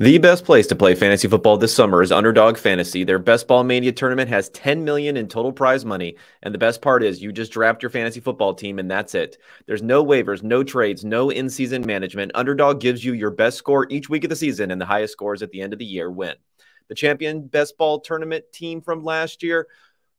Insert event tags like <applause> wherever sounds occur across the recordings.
The best place to play fantasy football this summer is Underdog Fantasy. Their Best Ball Mania tournament has 10 million in total prize money, and the best part is you just draft your fantasy football team and that's it. There's no waivers, no trades, no in-season management. Underdog gives you your best score each week of the season and the highest scores at the end of the year win. The champion best ball tournament team from last year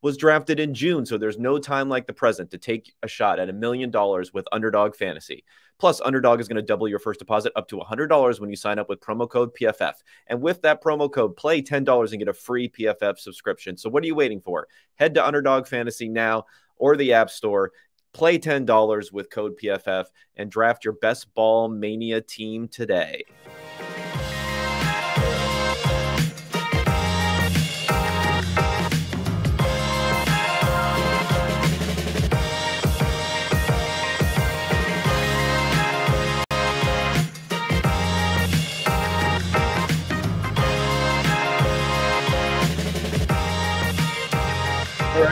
was drafted in June, so there's no time like the present to take a shot at a million dollars with Underdog Fantasy. Plus, Underdog is going to double your first deposit up to $100 when you sign up with promo code PFF. And with that promo code, play $10 and get a free PFF subscription. So what are you waiting for? Head to Underdog Fantasy now or the App Store. Play $10 with code PFF and draft your best ball mania team today.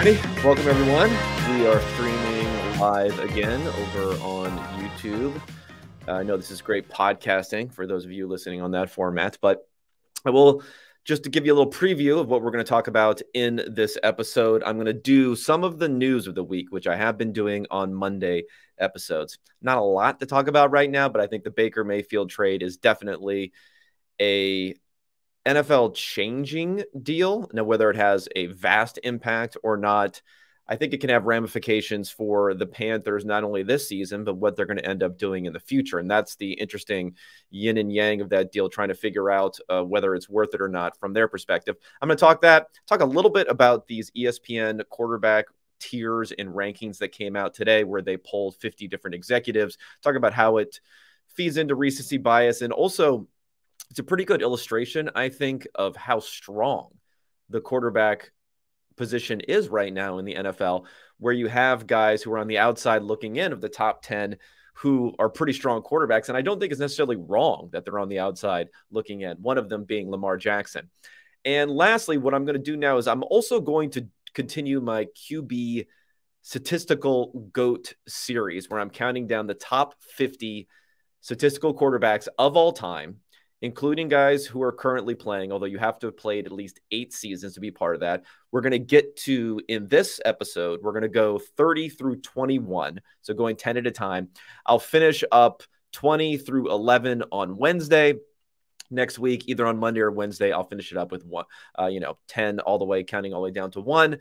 Welcome everyone. We are streaming live again over on YouTube. Uh, I know this is great podcasting for those of you listening on that format, but I will just to give you a little preview of what we're going to talk about in this episode. I'm going to do some of the news of the week, which I have been doing on Monday episodes. Not a lot to talk about right now, but I think the Baker Mayfield trade is definitely a NFL changing deal. Now, whether it has a vast impact or not, I think it can have ramifications for the Panthers, not only this season, but what they're going to end up doing in the future. And that's the interesting yin and yang of that deal, trying to figure out uh, whether it's worth it or not from their perspective. I'm going to talk that, talk a little bit about these ESPN quarterback tiers and rankings that came out today, where they polled 50 different executives, talk about how it feeds into recency bias and also it's a pretty good illustration, I think, of how strong the quarterback position is right now in the NFL, where you have guys who are on the outside looking in of the top 10 who are pretty strong quarterbacks. And I don't think it's necessarily wrong that they're on the outside looking in, one of them being Lamar Jackson. And lastly, what I'm going to do now is I'm also going to continue my QB statistical GOAT series, where I'm counting down the top 50 statistical quarterbacks of all time including guys who are currently playing, although you have to have played at least eight seasons to be part of that. We're going to get to, in this episode, we're going to go 30 through 21. So going 10 at a time. I'll finish up 20 through 11 on Wednesday. Next week, either on Monday or Wednesday, I'll finish it up with one, uh, you know, 10 all the way, counting all the way down to one.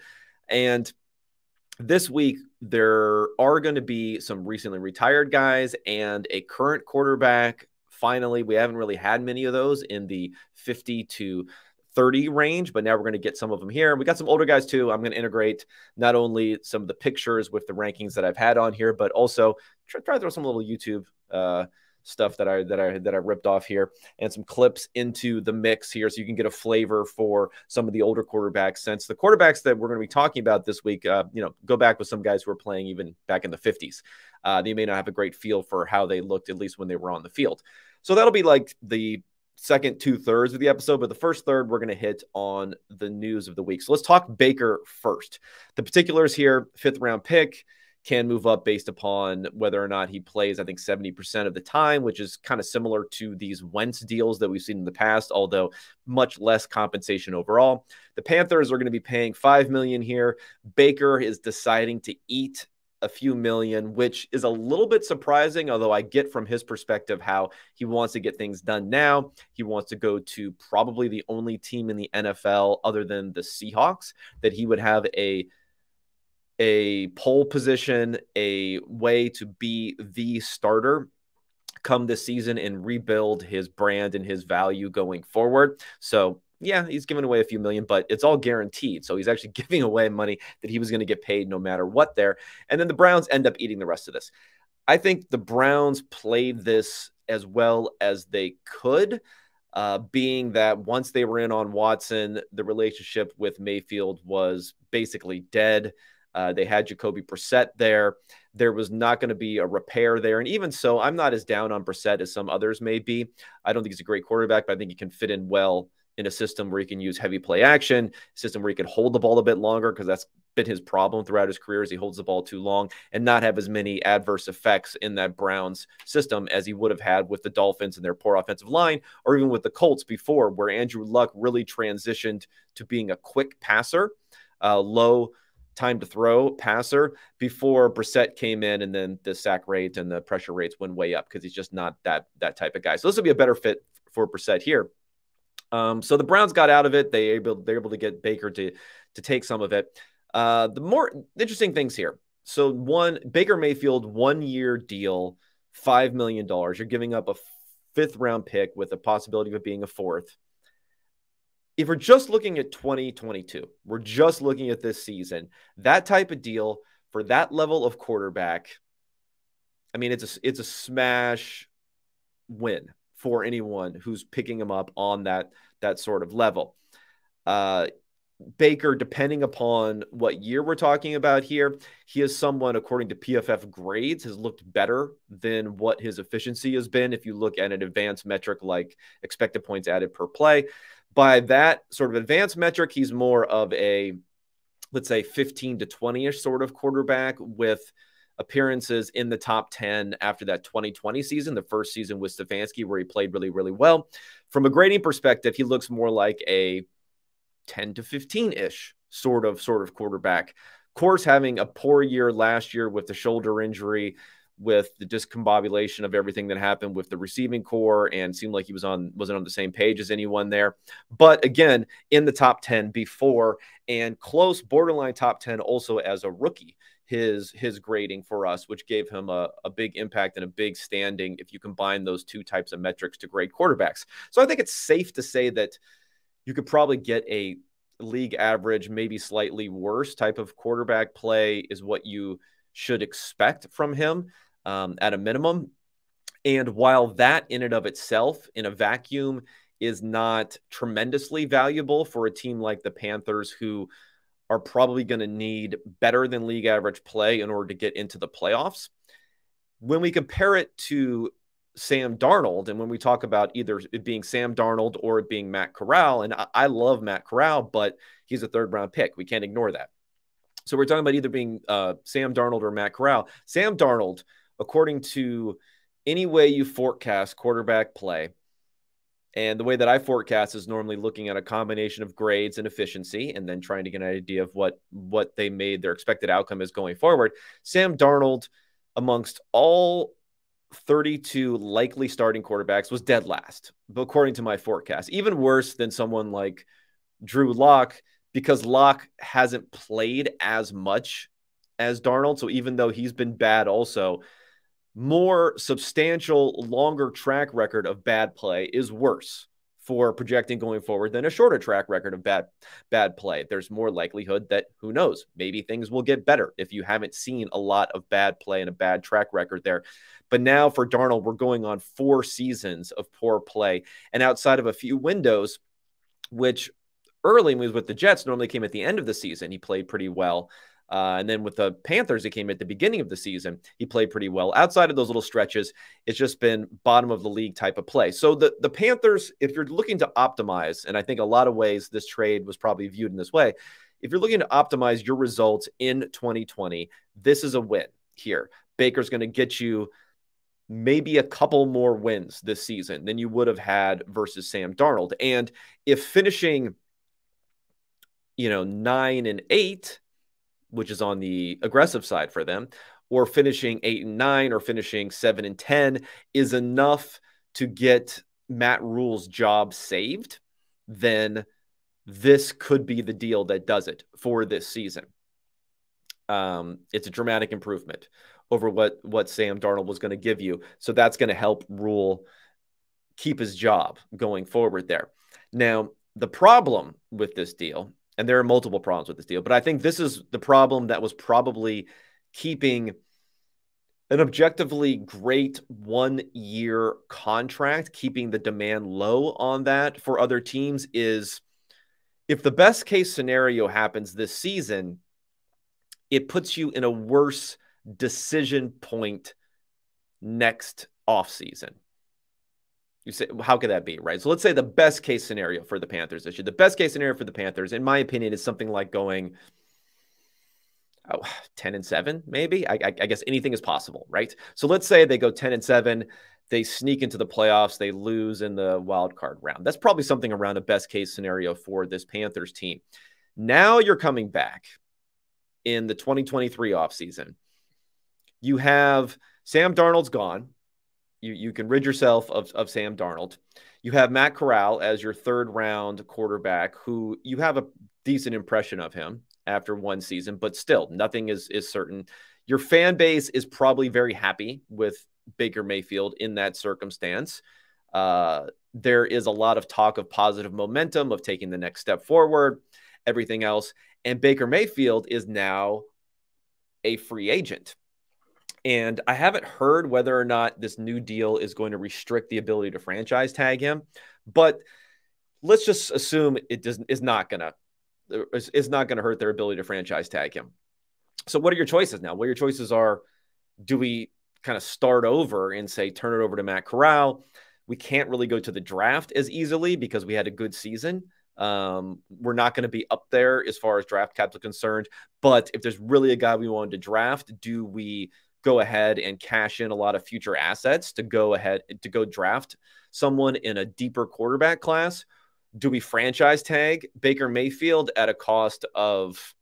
And this week, there are going to be some recently retired guys and a current quarterback finally, we haven't really had many of those in the 50 to 30 range, but now we're going to get some of them here. We got some older guys too. I'm going to integrate not only some of the pictures with the rankings that I've had on here, but also try, try to throw some little YouTube uh, stuff that I that I that I ripped off here and some clips into the mix here so you can get a flavor for some of the older quarterbacks since the quarterbacks that we're going to be talking about this week uh, you know go back with some guys who were playing even back in the 50s uh, they may not have a great feel for how they looked at least when they were on the field so that'll be like the second two thirds of the episode, but the first third we're going to hit on the news of the week. So let's talk Baker first. The particulars here fifth round pick can move up based upon whether or not he plays, I think 70% of the time, which is kind of similar to these Wentz deals that we've seen in the past, although much less compensation overall. The Panthers are going to be paying 5 million here. Baker is deciding to eat a few million, which is a little bit surprising, although I get from his perspective how he wants to get things done now. He wants to go to probably the only team in the NFL other than the Seahawks that he would have a a pole position, a way to be the starter come this season and rebuild his brand and his value going forward. So yeah, he's giving away a few million, but it's all guaranteed. So he's actually <laughs> giving away money that he was going to get paid no matter what there. And then the Browns end up eating the rest of this. I think the Browns played this as well as they could, uh, being that once they were in on Watson, the relationship with Mayfield was basically dead. Uh, they had Jacoby Brissett there. There was not going to be a repair there. And even so, I'm not as down on Brissett as some others may be. I don't think he's a great quarterback, but I think he can fit in well in a system where you can use heavy play action, system where you can hold the ball a bit longer because that's been his problem throughout his career as he holds the ball too long and not have as many adverse effects in that Browns system as he would have had with the Dolphins and their poor offensive line, or even with the Colts before, where Andrew Luck really transitioned to being a quick passer, low time to throw passer before Brissett came in, and then the sack rate and the pressure rates went way up because he's just not that that type of guy. So this will be a better fit for Brissett here. Um, so the Browns got out of it. They able they're able to get Baker to to take some of it. Uh, the more interesting things here. So one Baker Mayfield one year deal, five million dollars. You're giving up a fifth round pick with the possibility of it being a fourth. If we're just looking at 2022, we're just looking at this season. That type of deal for that level of quarterback, I mean, it's a it's a smash win for anyone who's picking him up on that that sort of level. Uh, Baker, depending upon what year we're talking about here, he is someone, according to PFF grades, has looked better than what his efficiency has been. If you look at an advanced metric like expected points added per play, by that sort of advanced metric, he's more of a, let's say, 15 to 20 ish sort of quarterback with appearances in the top 10 after that 2020 season, the first season with Stefanski, where he played really, really well. From a grading perspective, he looks more like a 10 to 15 ish sort of sort of quarterback. Of course, having a poor year last year with the shoulder injury, with the discombobulation of everything that happened with the receiving corps, and seemed like he was on wasn't on the same page as anyone there. But again, in the top 10 before and close borderline top 10 also as a rookie his his grading for us, which gave him a, a big impact and a big standing if you combine those two types of metrics to grade quarterbacks. So I think it's safe to say that you could probably get a league average, maybe slightly worse type of quarterback play is what you should expect from him um, at a minimum. And while that in and of itself, in a vacuum, is not tremendously valuable for a team like the Panthers, who are probably going to need better than league average play in order to get into the playoffs. When we compare it to Sam Darnold, and when we talk about either it being Sam Darnold or it being Matt Corral, and I, I love Matt Corral, but he's a third round pick. We can't ignore that. So we're talking about either being uh, Sam Darnold or Matt Corral. Sam Darnold, according to any way you forecast quarterback play, and the way that I forecast is normally looking at a combination of grades and efficiency and then trying to get an idea of what what they made their expected outcome is going forward. Sam Darnold amongst all 32 likely starting quarterbacks was dead last, according to my forecast. Even worse than someone like Drew Lock because Lock hasn't played as much as Darnold. So even though he's been bad also, more substantial, longer track record of bad play is worse for projecting going forward than a shorter track record of bad bad play. There's more likelihood that who knows, maybe things will get better if you haven't seen a lot of bad play and a bad track record there. But now for Darnold, we're going on four seasons of poor play, and outside of a few windows, which early when he was with the Jets normally came at the end of the season, he played pretty well. Uh, and then with the Panthers, it came at the beginning of the season. He played pretty well. Outside of those little stretches, it's just been bottom of the league type of play. So the, the Panthers, if you're looking to optimize, and I think a lot of ways this trade was probably viewed in this way, if you're looking to optimize your results in 2020, this is a win here. Baker's going to get you maybe a couple more wins this season than you would have had versus Sam Darnold. And if finishing, you know, nine and eight, which is on the aggressive side for them, or finishing eight and nine or finishing seven and 10 is enough to get Matt Rhule's job saved, then this could be the deal that does it for this season. Um, it's a dramatic improvement over what what Sam Darnold was going to give you. So that's going to help Rule keep his job going forward there. Now, the problem with this deal and there are multiple problems with this deal, but I think this is the problem that was probably keeping an objectively great one year contract, keeping the demand low on that for other teams is if the best case scenario happens this season, it puts you in a worse decision point next offseason. You say, how could that be, right? So let's say the best case scenario for the Panthers year. The best case scenario for the Panthers, in my opinion, is something like going oh, <sighs> 10 and 7, maybe. I, I, I guess anything is possible, right? So let's say they go 10 and 7 they sneak into the playoffs, they lose in the wild card round. That's probably something around a best case scenario for this Panthers team. Now you're coming back in the 2023 offseason. You have Sam Darnold's gone. You, you can rid yourself of, of Sam Darnold. You have Matt Corral as your third round quarterback, who you have a decent impression of him after one season, but still nothing is is certain. Your fan base is probably very happy with Baker Mayfield in that circumstance. Uh, there is a lot of talk of positive momentum of taking the next step forward, everything else. And Baker Mayfield is now a free agent. And I haven't heard whether or not this new deal is going to restrict the ability to franchise tag him, but let's just assume it does is not gonna is not gonna hurt their ability to franchise tag him. So what are your choices now? Well, your choices are do we kind of start over and say turn it over to Matt Corral? We can't really go to the draft as easily because we had a good season. Um, we're not going to be up there as far as draft capital concerned. But if there's really a guy we wanted to draft, do we go ahead and cash in a lot of future assets to go ahead to go draft someone in a deeper quarterback class? Do we franchise tag Baker Mayfield at a cost of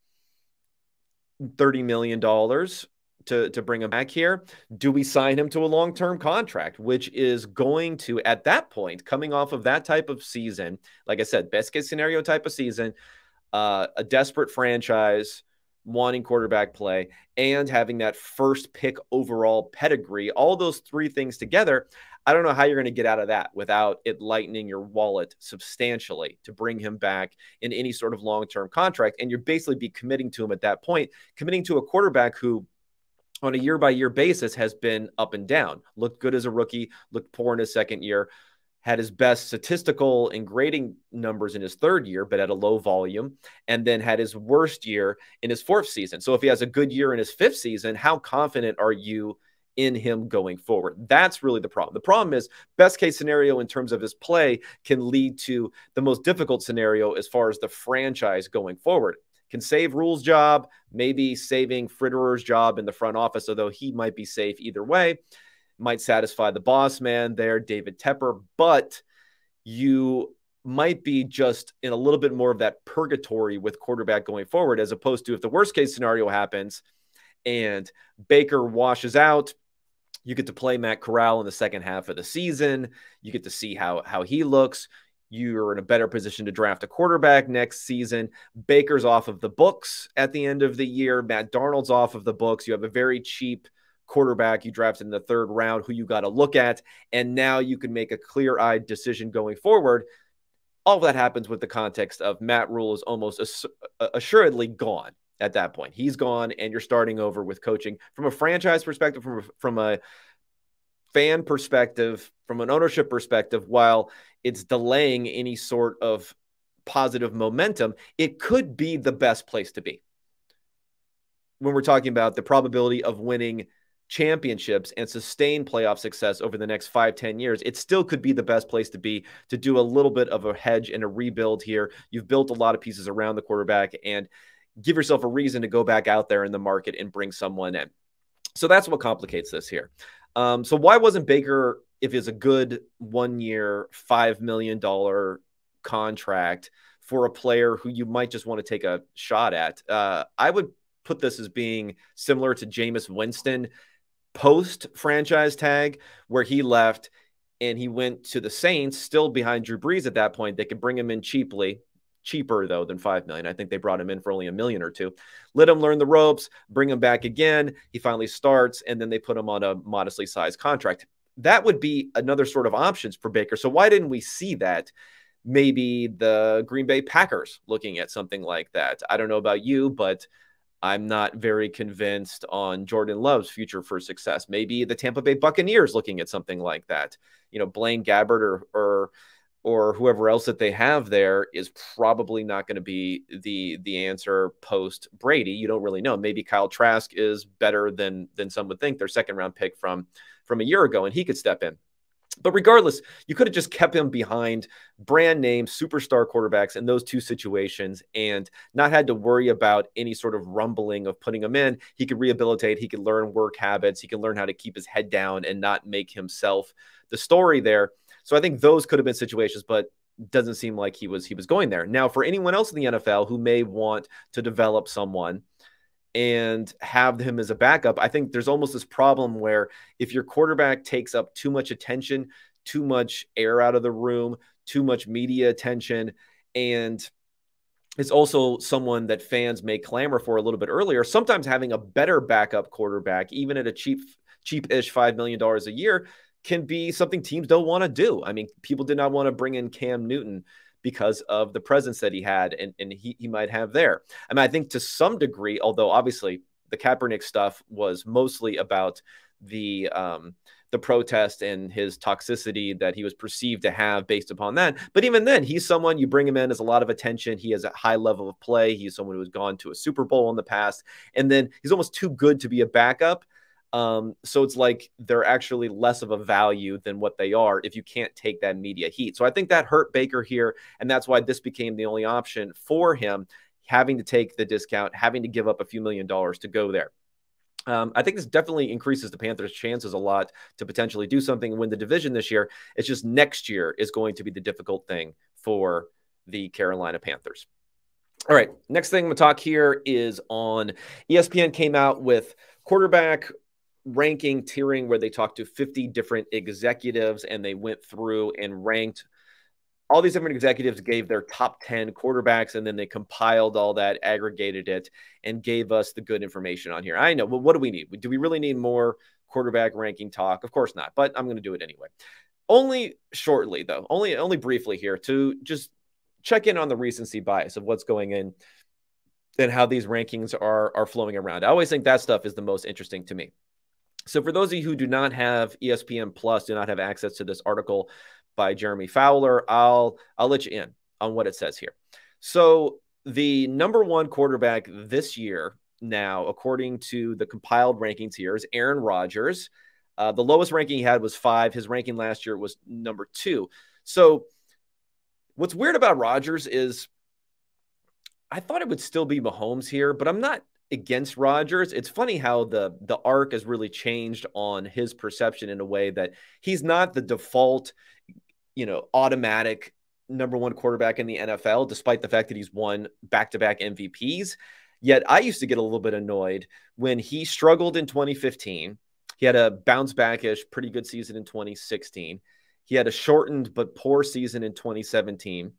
$30 million to, to bring him back here? Do we sign him to a long term contract, which is going to, at that point, coming off of that type of season, like I said, best case scenario type of season, uh, a desperate franchise wanting quarterback play and having that first pick overall pedigree, all those three things together, I don't know how you're going to get out of that without it lightening your wallet substantially to bring him back in any sort of long term contract. And you're basically be committing to him at that point, committing to a quarterback who on a year by year basis has been up and down. Looked good as a rookie, looked poor in his second year, had his best statistical and grading numbers in his third year, but at a low volume, and then had his worst year in his fourth season. So if he has a good year in his fifth season, how confident are you in him going forward? That's really the problem. The problem is best case scenario in terms of his play can lead to the most difficult scenario as far as the franchise going forward can save Rhule's job, maybe saving Fitterer's job in the front office, although he might be safe either way might satisfy the boss man there, David Tepper, but you might be just in a little bit more of that purgatory with quarterback going forward, as opposed to if the worst case scenario happens and Baker washes out, you get to play Matt Corral in the second half of the season. You get to see how how he looks. You're in a better position to draft a quarterback next season. Baker's off of the books at the end of the year. Matt Darnold's off of the books. You have a very cheap quarterback you drafted in the third round who you got to look at. And now you can make a clear eyed decision going forward. All of that happens with the context of Matt Rhule is almost uh, assuredly gone at that point. He's gone, and you're starting over with coaching from a franchise perspective, from a, from a fan perspective, from an ownership perspective, while it's delaying any sort of positive momentum, it could be the best place to be. When we're talking about the probability of winning championships and sustain playoff success over the next five, ten years, it still could be the best place to be to do a little bit of a hedge and a rebuild here. You've built a lot of pieces around the quarterback and give yourself a reason to go back out there in the market and bring someone in. So that's what complicates this here. Um, so why wasn't Baker, if it's a good one year, $5 million contract for a player who you might just want to take a shot at? Uh, I would put this as being similar to Jameis Winston post franchise tag, where he left and he went to the Saints, still behind Drew Brees at that point. They could bring him in cheaply, cheaper though than five million. I think they brought him in for only a million or two. Let him learn the ropes, bring him back again. He finally starts, and then they put him on a modestly sized contract. That would be another sort of options for Baker. So why didn't we see that? Maybe the Green Bay Packers looking at something like that. I don't know about you, but I'm not very convinced on Jordan Love's future for success. Maybe the Tampa Bay Buccaneers looking at something like that. You know, Blaine Gabbert or or or whoever else that they have there is probably not going to be the the answer post Brady. You don't really know. Maybe Kyle Trask is better than than some would think. Their second round pick from from a year ago, and he could step in. But regardless, you could have just kept him behind brand name superstar quarterbacks in those two situations and not had to worry about any sort of rumbling of putting him in. He could rehabilitate, he could learn work habits, he can learn how to keep his head down and not make himself the story there. So I think those could have been situations, but doesn't seem like he was he was going there. Now, for anyone else in the NFL who may want to develop someone and have him as a backup, I think there's almost this problem where if your quarterback takes up too much attention, too much air out of the room, too much media attention, and it's also someone that fans may clamor for a little bit earlier. Sometimes having a better backup quarterback, even at a cheap, cheap-ish five million dollars a year, can be something teams don't want to do. I mean, people did not want to bring in Cam Newton because of the presence that he had and, and he, he might have there. I mean, I think to some degree, although obviously the Kaepernick stuff was mostly about the um, the protest and his toxicity that he was perceived to have based upon that. But even then, he's someone you bring him in as a lot of attention. He has a high level of play. He's someone who has gone to a Super Bowl in the past, and then he's almost too good to be a backup. Um, so it's like they're actually less of a value than what they are if you can't take that media heat. So I think that hurt Baker here, and that's why this became the only option for him, having to take the discount, having to give up a few million dollars to go there. Um, I think this definitely increases the Panthers' chances a lot to potentially do something and win the division this year. It's just next year is going to be the difficult thing for the Carolina Panthers. All right, next thing I'm going to talk here is on ESPN came out with quarterback ranking tiering where they talked to 50 different executives and they went through and ranked. All these different executives gave their top 10 quarterbacks and then they compiled all that aggregated it and gave us the good information on here. I know well what do we need? Do we really need more quarterback ranking talk? Of course not but i'm going to do it anyway. Only shortly though only only briefly here to just check in on the recency bias of what's going in and how these rankings are are flowing around. I always think that stuff is the most interesting to me so for those of you who do not have ESPN Plus, do not have access to this article by Jeremy Fowler, I'll I'll let you in on what it says here. So the number one quarterback this year now, according to the compiled rankings here, is Aaron Rodgers. Uh, the lowest ranking he had was five. His ranking last year was number two. So what's weird about Rodgers is I thought it would still be Mahomes here, but I'm not against Rodgers. It's funny how the the arc has really changed on his perception in a way that he's not the default, you know, automatic number one quarterback in the NFL, despite the fact that he's won back to back MVPs. Yet I used to get a little bit annoyed when he struggled in 2015. He had a bounce backish, pretty good season in 2016. He had a shortened but poor season in 2017.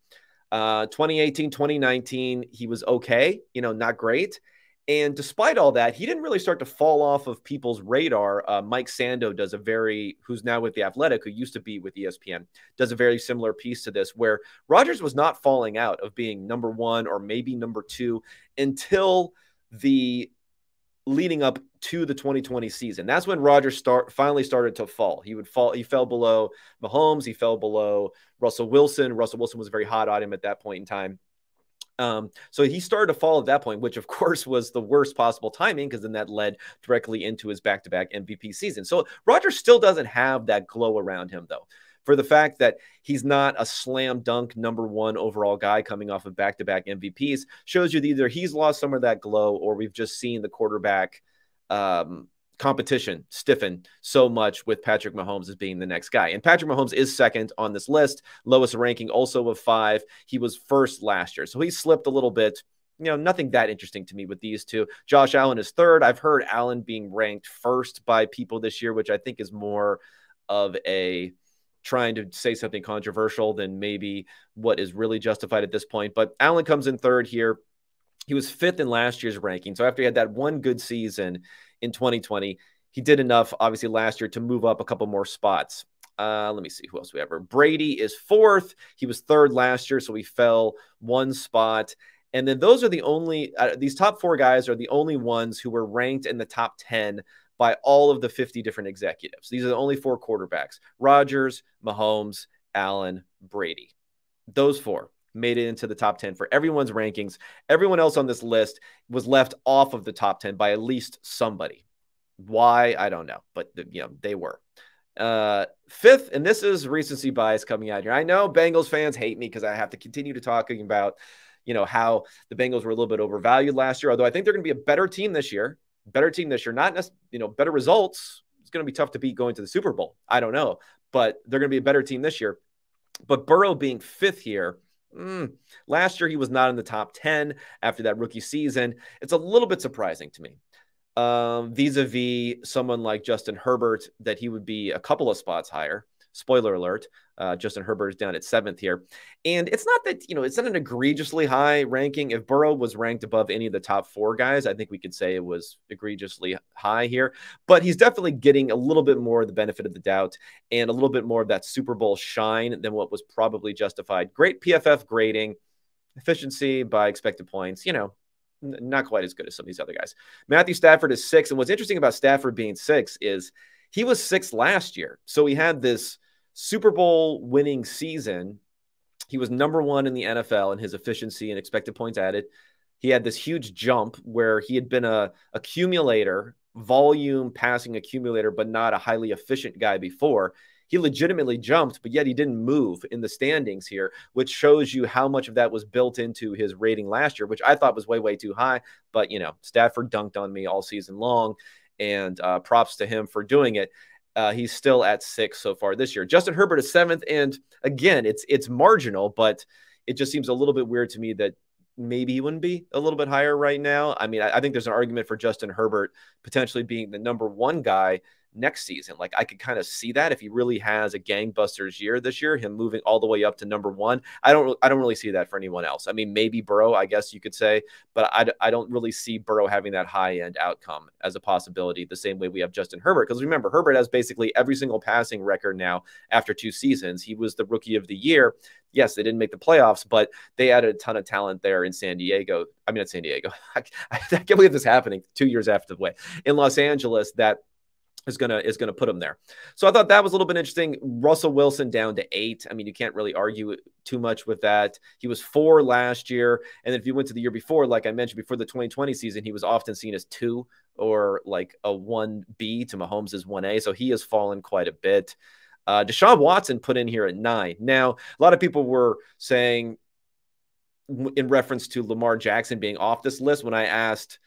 Uh, 2018, 2019, he was okay, you know, not great. And despite all that, he didn't really start to fall off of people's radar. Uh, Mike Sando does a very, who's now with the Athletic, who used to be with ESPN, does a very similar piece to this, where Rodgers was not falling out of being number one or maybe number two until the leading up to the 2020 season. That's when Rodgers start finally started to fall. He would fall. He fell below Mahomes. He fell below Russell Wilson. Russell Wilson was a very hot on him at that point in time. Um, so he started to fall at that point, which of course was the worst possible timing because then that led directly into his back to back MVP season. So Rodgers still doesn't have that glow around him, though. For the fact that he's not a slam dunk number one overall guy coming off of back to back MVPs shows you that either he's lost some of that glow or we've just seen the quarterback um, competition stiffen so much with Patrick Mahomes as being the next guy. And Patrick Mahomes is second on this list, lowest ranking also of five. He was first last year. So he slipped a little bit. You know, nothing that interesting to me with these two. Josh Allen is third. I've heard Allen being ranked first by people this year, which I think is more of a trying to say something controversial than maybe what is really justified at this point. But Allen comes in third here. He was fifth in last year's ranking. So after he had that one good season, in 2020. He did enough, obviously, last year to move up a couple more spots. Uh, let me see who else we have. Brady is fourth. He was third last year, so he fell one spot. And then those are the only, uh, these top four guys are the only ones who were ranked in the top 10 by all of the 50 different executives. These are the only four quarterbacks Rodgers, Mahomes, Allen, Brady. Those four made it into the top 10 for everyone's rankings. Everyone else on this list was left off of the top 10 by at least somebody. Why? I don't know, but you know, they were. Uh, fifth, and this is recency bias coming out here. I know Bengals fans hate me because I have to continue to talking about, you know, how the Bengals were a little bit overvalued last year. Although I think they're going to be a better team this year, better team this year. Not necessarily, you know, better results. It's going to be tough to beat going to the Super Bowl. I don't know, but they're going to be a better team this year. But Burrow being fifth here. Mm, last year, he was not in the top 10 after that rookie season. It's a little bit surprising to me um, vis-a-vis someone like Justin Herbert that he would be a couple of spots higher. Spoiler alert: uh, Justin Herbert is down at seventh here, and it's not that you know it's not an egregiously high ranking. If Burrow was ranked above any of the top four guys, I think we could say it was egregiously high here. But he's definitely getting a little bit more of the benefit of the doubt and a little bit more of that Super Bowl shine than what was probably justified. Great PFF grading, efficiency by expected points. You know, not quite as good as some of these other guys. Matthew Stafford is six. And what's interesting about Stafford being six is he was six last year. So he had this Super Bowl winning season. He was number one in the NFL in his efficiency and expected points added. He had this huge jump where he had been a accumulator, volume passing accumulator, but not a highly efficient guy before he legitimately jumped, but yet he didn't move in the standings here, which shows you how much of that was built into his rating last year, which I thought was way, way too high. But, you know, Stafford dunked on me all season long, and uh, props to him for doing it. Uh, he's still at six so far this year. Justin Herbert is seventh, and again, it's it's marginal, but it just seems a little bit weird to me that maybe he wouldn't be a little bit higher right now. I mean, I, I think there's an argument for Justin Herbert potentially being the number one guy next season. Like I could kind of see that if he really has a gangbusters year this year, him moving all the way up to number one. I don't I don't really see that for anyone else. I mean, maybe Burrow, I guess you could say, but I, I don't really see Burrow having that high end outcome as a possibility the same way we have Justin Herbert. Because remember, Herbert has basically every single passing record now after two seasons. He was the rookie of the year. Yes, they didn't make the playoffs, but they added a ton of talent there in San Diego. I mean, at San Diego. I, <laughs> I can't believe this happening two years after the way in Los Angeles that is gonna is gonna put him there. So I thought that was a little bit interesting. Russell Wilson down to eight. I mean, you can't really argue too much with that. He was four last year, and if you went to the year before, like I mentioned before the 2020 season, he was often seen as two or like a one B to Mahomes' is one A. So he has fallen quite a bit. Uh, Deshaun Watson put in here at nine. Now, a lot of people were saying in reference to Lamar Jackson being off this list when I asked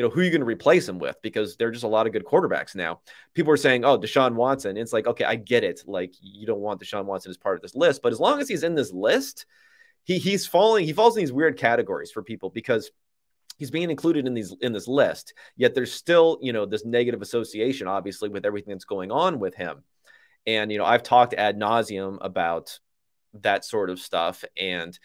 you know, who are you going to replace him with? Because there are just a lot of good quarterbacks now. People are saying, oh, Deshaun Watson. It's like, okay, I get it. Like, you don't want Deshaun Watson as part of this list. But as long as he's in this list, he he's falling, he falls in these weird categories for people because he's being included in these in this list. Yet there's still, you know, this negative association, obviously, with everything that's going on with him. And, you know, I've talked ad nauseum about that sort of stuff. And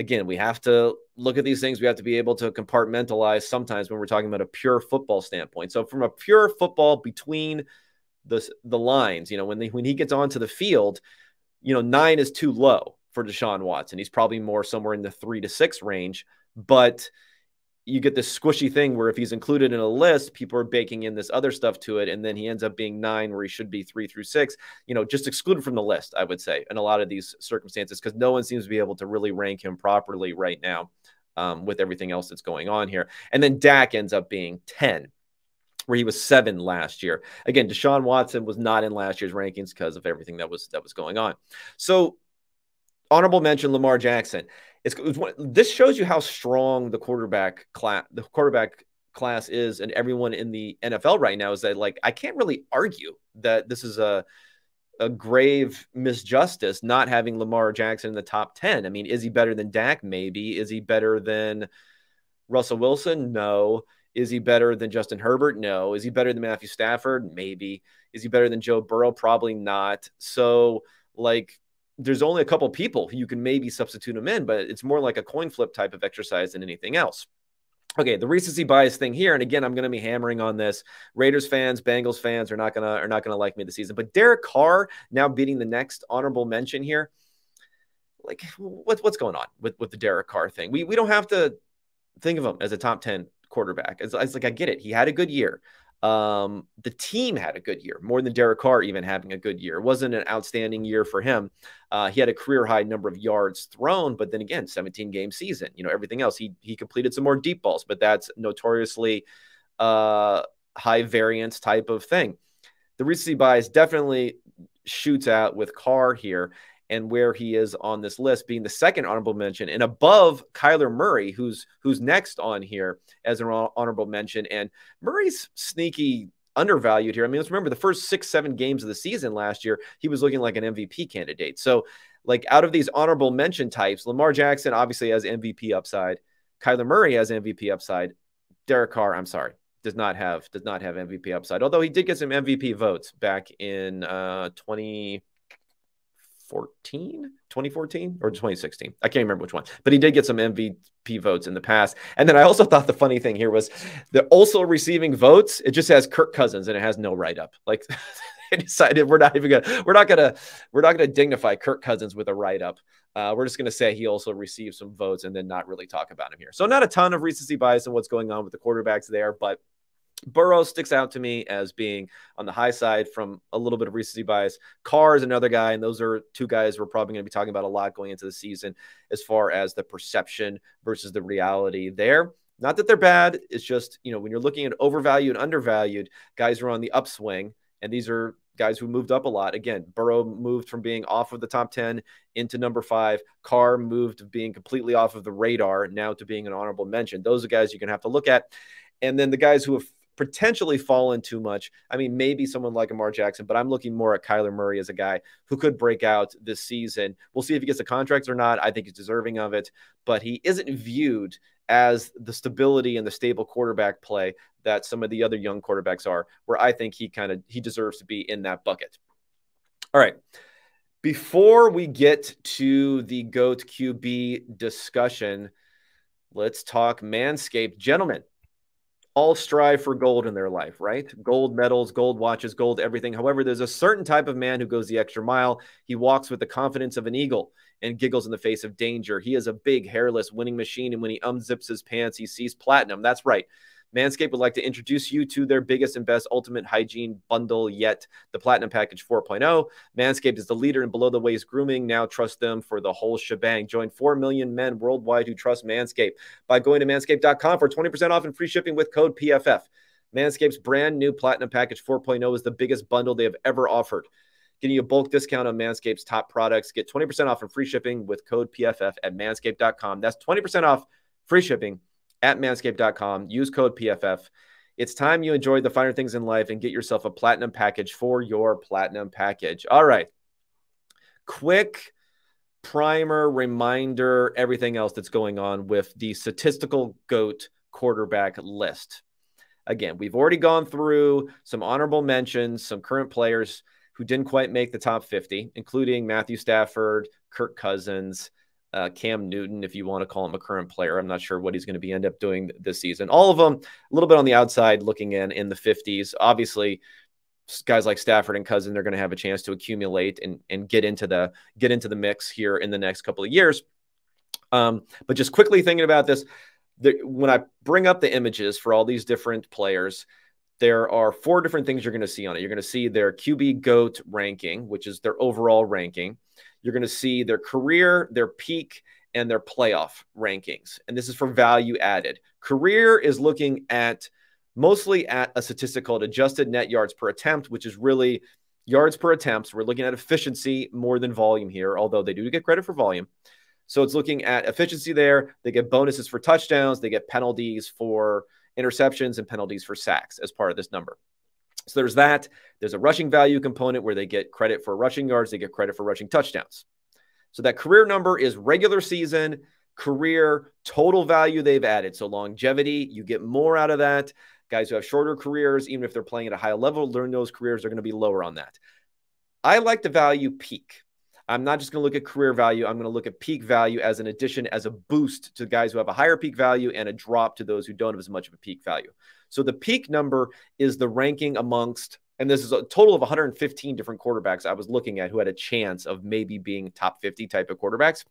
again, we have to look at these things. We have to be able to compartmentalize sometimes when we're talking about a pure football standpoint. So, from a pure football between the the lines, you know, when they, when he gets onto the field, you know, nine is too low for Deshaun Watson. He's probably more somewhere in the three to six range, but you get this squishy thing where if he's included in a list, people are baking in this other stuff to it, and then he ends up being nine where he should be three through six. You know, just excluded from the list, I would say, in a lot of these circumstances, because no one seems to be able to really rank him properly right now um, with everything else that's going on here. And then Dak ends up being 10 where he was seven last year. Again, Deshaun Watson was not in last year's rankings because of everything that was that was going on. So, honorable mention Lamar Jackson it's, it's one, this shows you how strong the quarterback class the quarterback class is and everyone in the NFL right now is that like I can't really argue that this is a a grave misjustice not having Lamar Jackson in the top 10. I mean, is he better than Dak? Maybe. Is he better than Russell Wilson? No. Is he better than Justin Herbert? No. Is he better than Matthew Stafford? Maybe. Is he better than Joe Burrow? Probably not. So, like, there's only a couple people you can maybe substitute them in, but it's more like a coin flip type of exercise than anything else. Okay, the recency bias thing here, and again, I'm going to be hammering on this. Raiders fans, Bengals fans are not gonna are not gonna like me this season. But Derek Carr now beating the next honorable mention here. Like, what's what's going on with with the Derek Carr thing? We we don't have to think of him as a top ten quarterback. It's, it's like I get it. He had a good year. Um, the team had a good year, more than Derek Carr even having a good year. It wasn't an outstanding year for him. Uh, he had a career high number of yards thrown, but then again, 17 game season. You know, everything else he he completed some more deep balls, but that's notoriously uh, high variance type of thing. The recency bias definitely shoots out with Carr here and where he is on this list, being the second honorable mention and above Kyler Murray, who's who's next on here as an honorable mention. And Murray's sneaky undervalued here. I mean, let's remember the first six, seven games of the season last year, he was looking like an MVP candidate. So, like out of these honorable mention types, Lamar Jackson obviously has MVP upside. Kyler Murray has MVP upside. Derek Carr, I'm sorry, does not have does not have MVP upside. Although he did get some MVP votes back in uh 20 2014, 2014 or 2016. I can't remember which one, but he did get some MVP votes in the past. And then I also thought the funny thing here was the also receiving votes. It just has Kirk Cousins and it has no write up. Like <laughs> they decided we're not even gonna we're not gonna we're not gonna dignify Kirk Cousins with a write up. Uh, we're just to say he also received some votes and then not really talk about him here. So, not a ton of recency bias in what's going on with the quarterbacks there, but Burrow sticks out to me as being on the high side from a little bit of recency bias. Carr is another guy, and those are two guys we're probably going to be talking about a lot going into the season as far as the perception versus the reality there. Not that they're bad, it's just, you know, when you're looking at overvalued and undervalued, guys are on the upswing, and these are guys who moved up a lot. Again, Burrow moved from being off of the top 10 into number five. Carr moved being completely off of the radar now to being an honorable mention. Those are guys you're going to have to look at. And then the guys who have potentially fallen too much. I mean, maybe someone like Lamar Jackson, but I'm looking more at Kyler Murray as a guy who could break out this season. We'll see if he gets a contract or not. I think he's deserving of it, but he isn't viewed as the stability and the stable quarterback play that some of the other young quarterbacks are, where I think he kind of he deserves to be in that bucket. All right. Before we get to the GOAT QB discussion, let's talk Manscaped. Gentlemen, all strive for gold in their life, right? Gold medals, gold watches, gold everything. However, there's a certain type of man who goes the extra mile. He walks with the confidence of an eagle and giggles in the face of danger. He is a big, hairless winning machine. And when he unzips his pants, he sees platinum. That's right. Manscaped would like to introduce you to their biggest and best ultimate hygiene bundle yet, the Platinum Package 4.0. Manscaped is the leader in below the waist grooming. Now trust them for the whole shebang. Join 4 million men worldwide who trust Manscaped by going to manscaped.com for 20% off and free shipping with code PFF. Manscaped's brand new Platinum Package 4.0 is the biggest bundle they have ever offered. Getting you a bulk discount on Manscaped's top products. Get 20% off and free shipping with code PFF at manscaped.com. That's 20% off free shipping at manscaped.com. Use code PFF. It's time you enjoyed the finer things in life and get yourself a platinum package for your platinum package. All right. Quick primer, reminder, everything else that's going on with the statistical GOAT quarterback list. Again, we've already gone through some honorable mentions, some current players who didn't quite make the top 50, including Matthew Stafford, Kirk Cousins, uh, Cam Newton, if you want to call him a current player. I'm not sure what he's going to be end up doing this season. All of them a little bit on the outside looking in in the 50s. Obviously, guys like Stafford and Cousin they're going to have a chance to accumulate and and get into the get into the mix here in the next couple of years. Um, but just quickly thinking about this, the, when I bring up the images for all these different players, there are four different things you're going to see on it. You're going to see their QB GOAT ranking, which is their overall ranking. You're going to see their career, their peak, and their playoff rankings. And this is for value added. Career is looking at mostly at a statistic called adjusted net yards per attempt, which is really yards per attempt. We're looking at efficiency more than volume here, although they do get credit for volume. So it's looking at efficiency there. They get bonuses for touchdowns, they get penalties for interceptions and penalties for sacks as part of this number. So there's that. There's a rushing value component where they get credit for rushing yards, they get credit for rushing touchdowns. So that career number is regular season, career, total value they've added. So longevity, you get more out of that. Guys who have shorter careers, even if they're playing at a high level, learn those careers are going to be lower on that. I like to value peak. I'm not just going to look at career value. I'm going to look at peak value as an addition, as a boost to guys who have a higher peak value and a drop to those who don't have as much of a peak value. So the peak number is the ranking amongst, and this is a total of 115 different quarterbacks I was looking at who had a chance of maybe being top 50 type of quarterbacks.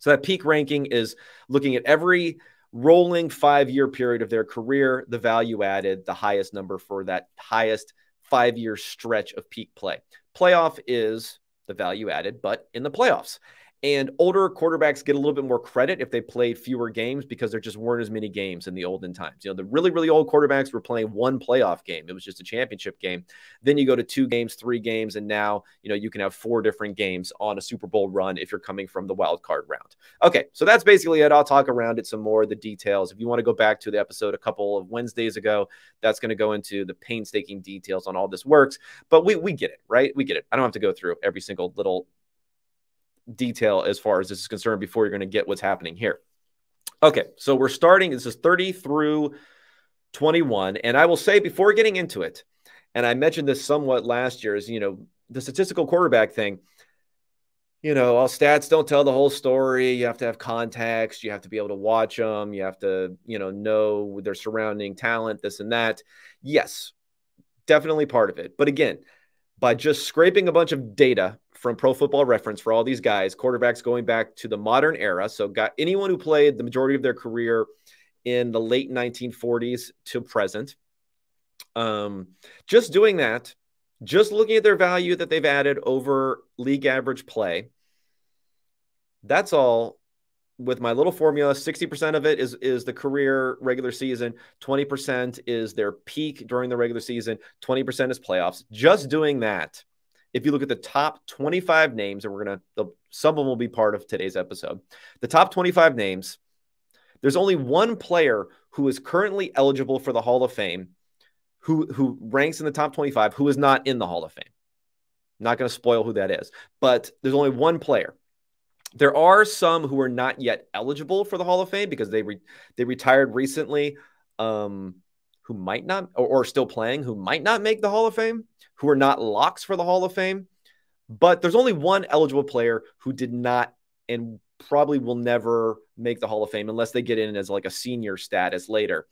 So that peak ranking is looking at every rolling five year period of their career, the value added, the highest number for that highest five year stretch of peak play. Playoff is the value added, but in the playoffs. And older quarterbacks get a little bit more credit if they played fewer games because there just weren't as many games in the olden times. You know, the really, really old quarterbacks were playing one playoff game. It was just a championship game. Then you go to two games, three games, and now, you know, you can have four different games on a Super Bowl run if you're coming from the wild card round. Okay, so that's basically it. I'll talk around it some more, the details. If you want to go back to the episode a couple of Wednesdays ago, that's going to go into the painstaking details on all this works. But we we get it, right? We get it. I don't have to go through every single little detail as far as this is concerned before you're going to get what's happening here. Okay, so we're starting. This is 30 through 21. And I will say before getting into it, and I mentioned this somewhat last year, is, you know, the statistical quarterback thing. You know, all stats don't tell the whole story. You have to have context. You have to be able to watch them. You have to, you know, know their surrounding talent, this and that. Yes, definitely part of it. But again, by just scraping a bunch of data from Pro Football Reference for all these guys, quarterbacks going back to the modern era. So, got anyone who played the majority of their career in the late 1940s to present. Um, just doing that, just looking at their value that they've added over league average play. That's all with my little formula 60% of it is is the career regular season 20% is their peak during the regular season 20% is playoffs just doing that if you look at the top 25 names, and we're going to, some of them will be part of today's episode, the top 25 names, there's only one player who is currently eligible for the Hall of Fame who, who ranks in the top 25 who is not in the Hall of Fame. I'm not going to spoil who that is, but there's only one player. There are some who are not yet eligible for the Hall of Fame because they re, they retired recently. Um, who might not or, or still playing who might not make the Hall of Fame, who are not locks for the Hall of Fame. But there's only one eligible player who did not and probably will never make the Hall of Fame unless they get in as like a senior status later.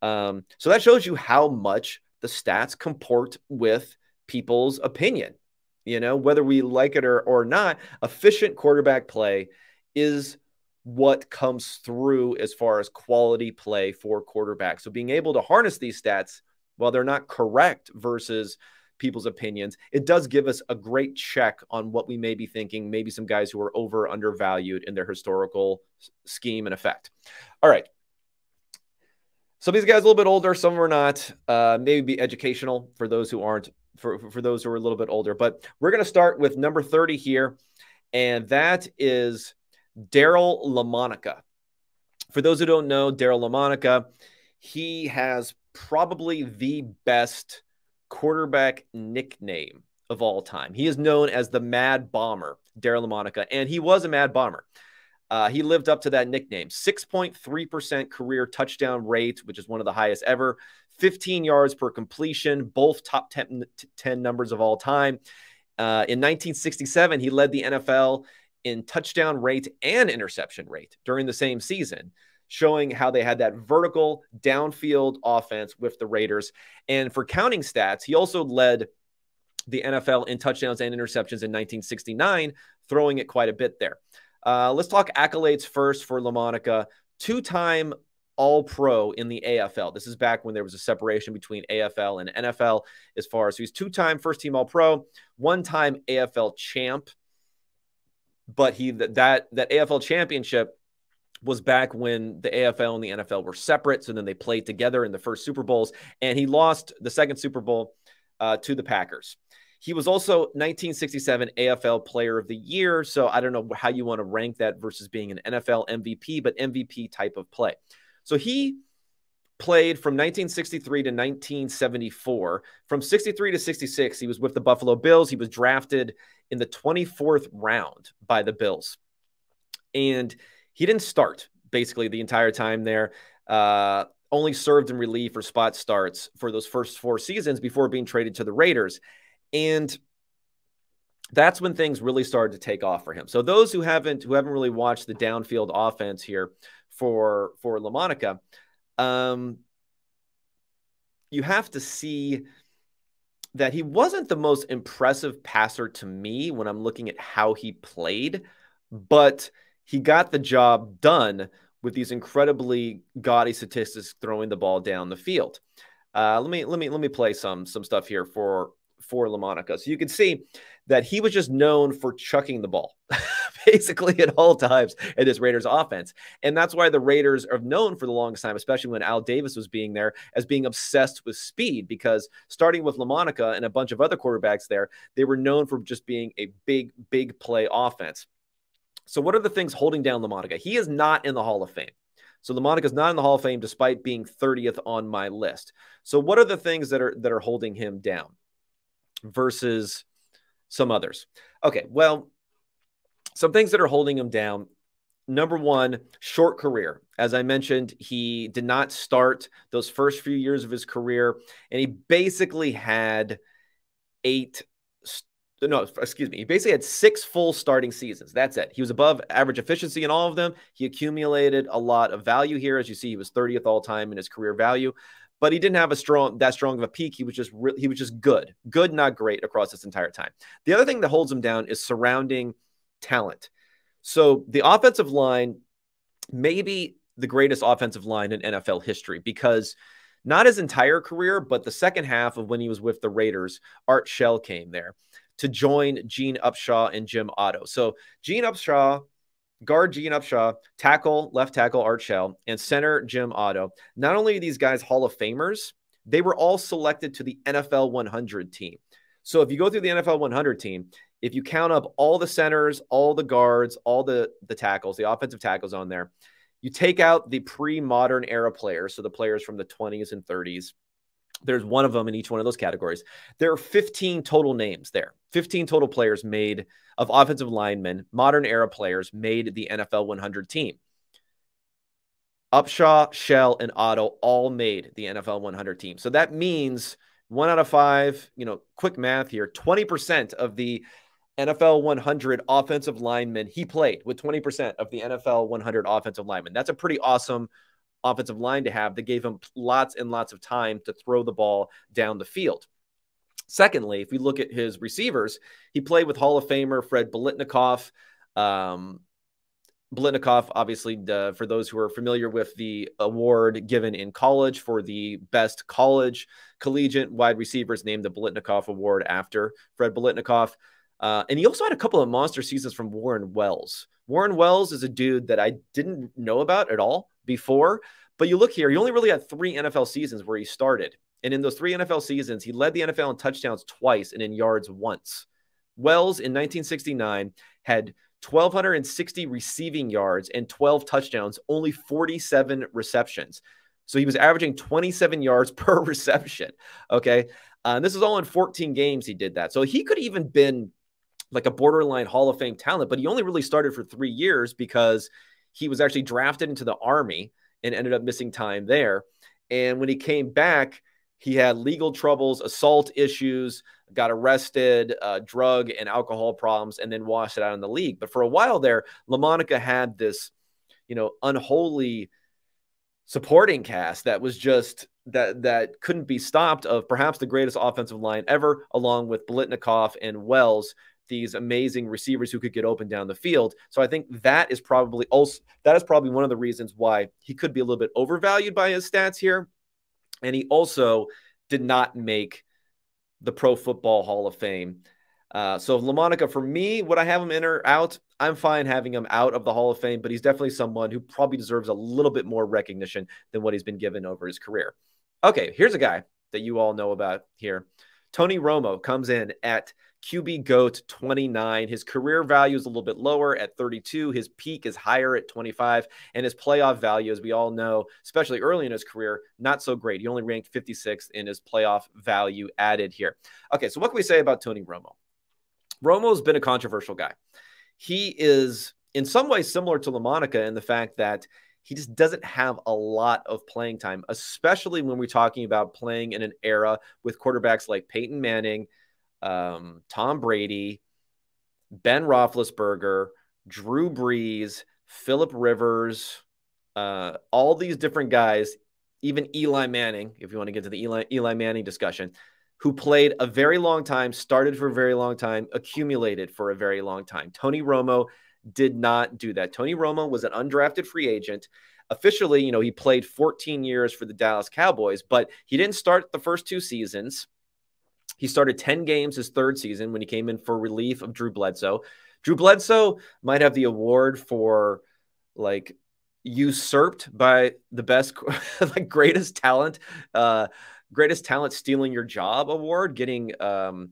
Um, so that shows you how much the stats comport with people's opinion. You know, whether we like it or, or not, efficient quarterback play is what comes through as far as quality play for quarterbacks. So being able to harness these stats while they're not correct versus people's opinions, it does give us a great check on what we may be thinking, maybe some guys who are over undervalued in their historical scheme and effect. All right. Some of these guys a little bit older, some are not. Uh, maybe be educational for those who aren't, for, for those who are a little bit older. But we're going to start with number 30 here. And that is Daryle Lamonica. For those who don't know, Daryle Lamonica, he has probably the best quarterback nickname of all time. He is known as the Mad Bomber, Daryle Lamonica, and he was a Mad Bomber. Uh, he lived up to that nickname. 6.3% career touchdown rate, which is one of the highest ever. 15 yards per completion, both top 10, 10 numbers of all time. Uh, in 1967, he led the NFL in touchdown rate and interception rate during the same season, showing how they had that vertical downfield offense with the Raiders. And for counting stats, he also led the NFL in touchdowns and interceptions in 1969, throwing it quite a bit there. Uh, let's talk accolades first for Lamonica. Two time All Pro in the AFL. This is back when there was a separation between AFL and NFL as far as he's two time first team All Pro, one time AFL champ but he that that AFL championship was back when the AFL and the NFL were separate. So then they played together in the first Super Bowls, and he lost the second Super Bowl uh, to the Packers. He was also 1967 AFL Player of the Year. So I don't know how you want to rank that versus being an NFL MVP, but MVP type of play. So he played from 1963 to 1974. From 63 to 66, he was with the Buffalo Bills. He was drafted in the 24th round by the Bills. And he didn't start basically the entire time there. Uh, only served in relief or spot starts for those first four seasons before being traded to the Raiders. And that's when things really started to take off for him. So those who haven't who haven't really watched the downfield offense here for for Lamonica, um, you have to see that he wasn't the most impressive passer to me when I'm looking at how he played, but he got the job done with these incredibly gaudy statistics throwing the ball down the field. Uh, let me let me let me play some some stuff here for for Lamonica. So you can see that he was just known for chucking the ball. <laughs> basically at all times in this Raiders offense. And that's why the Raiders are known for the longest time, especially when Al Davis was being there, as being obsessed with speed. Because starting with Lamonica and a bunch of other quarterbacks there, they were known for just being a big, big play offense. So, what are the things holding down Lamonica? He is not in the Hall of Fame. So Lamonica is not in the Hall of Fame despite being 30th on my list. So what are the things that are that are holding him down versus some others? Okay, well, some things that are holding him down. Number one, short career. As I mentioned, he did not start those first few years of his career, and he basically had eight no, excuse me. He basically had six full starting seasons. That's it. He was above average efficiency in all of them. He accumulated a lot of value here. As you see, he was 30th all time in his career value, but he didn't have a strong that strong of a peak. He was just re- he was just good, good, not great across this entire time. The other thing that holds him down is surrounding talent. So the offensive line, maybe the greatest offensive line in NFL history, because not his entire career, but the second half of when he was with the Raiders, Art Shell came there to join Gene Upshaw and Jim Otto. So Gene Upshaw, guard Gene Upshaw, tackle, left tackle Art Shell, and center Jim Otto. Not only are these guys Hall of Famers, they were all selected to the NFL 100 team. So if you go through the NFL 100 team, if you count up all the centers, all the guards, all the the tackles, the offensive tackles on there, you take out the pre-modern era players, so the players from the 20s and 30s. There's one of them in each one of those categories. There are 15 total names there. 15 total players made of offensive linemen, modern era players made the NFL 100 team. Upshaw, Shell, and Otto all made the NFL 100 team. So that means one out of five, you know, quick math here 20% of the NFL 100 offensive linemen he played with 20% of the NFL 100 offensive linemen. That's a pretty awesome offensive line to have that gave him lots and lots of time to throw the ball down the field. Secondly, if we look at his receivers, he played with Hall of Famer Fred Biletnikoff. Um, obviously, the, for those who are familiar with the award given in college for the best college collegiate wide receivers, named the Biletnikoff Award after Fred Biletnikoff. Uh, and he also had a couple of monster seasons from Warren Wells. Warren Wells is a dude that I didn't know about at all before. But you look here, he only really had three NFL seasons where he started. And in those three NFL seasons, he led the NFL in touchdowns twice and in yards once. Wells in 1969 had 1,260 receiving yards and 12 touchdowns, only 47 receptions. So he was averaging 27 yards <laughs> per reception. Okay. Uh, and this is all in 14 games he did that. So he could even been like a borderline Hall of Fame talent, but he only really started for three years because he was actually drafted into the Army and ended up missing time there. And when he came back, he had legal troubles, assault issues, got arrested, uh, drug and alcohol problems, and then washed it out in the league. But for a while there, Lamonica had this, you know, unholy supporting cast that was just that that couldn't be stopped of perhaps the greatest offensive line ever, along with Biletnikoff and Wells, these amazing receivers who could get open down the field. So I think that is probably also that is probably one of the reasons why he could be a little bit overvalued by his stats here. And he also did not make the Pro Football Hall of Fame. Uh, so Lamonica, for me, would I have him in or out? I'm fine having him out of the Hall of Fame, but he's definitely someone who probably deserves a little bit more recognition than what he's been given over his career. Okay, here's a guy that you all know about here. Tony Romo comes in at QB GOAT 29. His career value is a little bit lower at 32. His peak is higher at 25. And his playoff value, as we all know, especially early in his career, not so great. He only ranked 56th in his playoff value added here. Okay, so what can we say about Tony Romo? Romo's been a controversial guy. He is in some ways similar to Lamonica in the fact that he just doesn't have a lot of playing time, especially when we're talking about playing in an era with quarterbacks like Peyton Manning – um, Tom Brady, Ben Roethlisberger, Drew Brees, Philip Rivers, uh, all these different guys, even Eli Manning, if you want to get to the Eli, Eli Manning discussion, who played a very long time, started for a very long time, accumulated for a very long time. Tony Romo did not do that. Tony Romo was an undrafted free agent. Officially, you know, he played 14 years for the Dallas Cowboys, but he didn't start the first two seasons. He started 10 games his third season when he came in for relief of Drew Bledsoe. Drew Bledsoe might have the award for like usurped by the best, <laughs> like greatest talent, uh, greatest talent stealing your job award, getting um,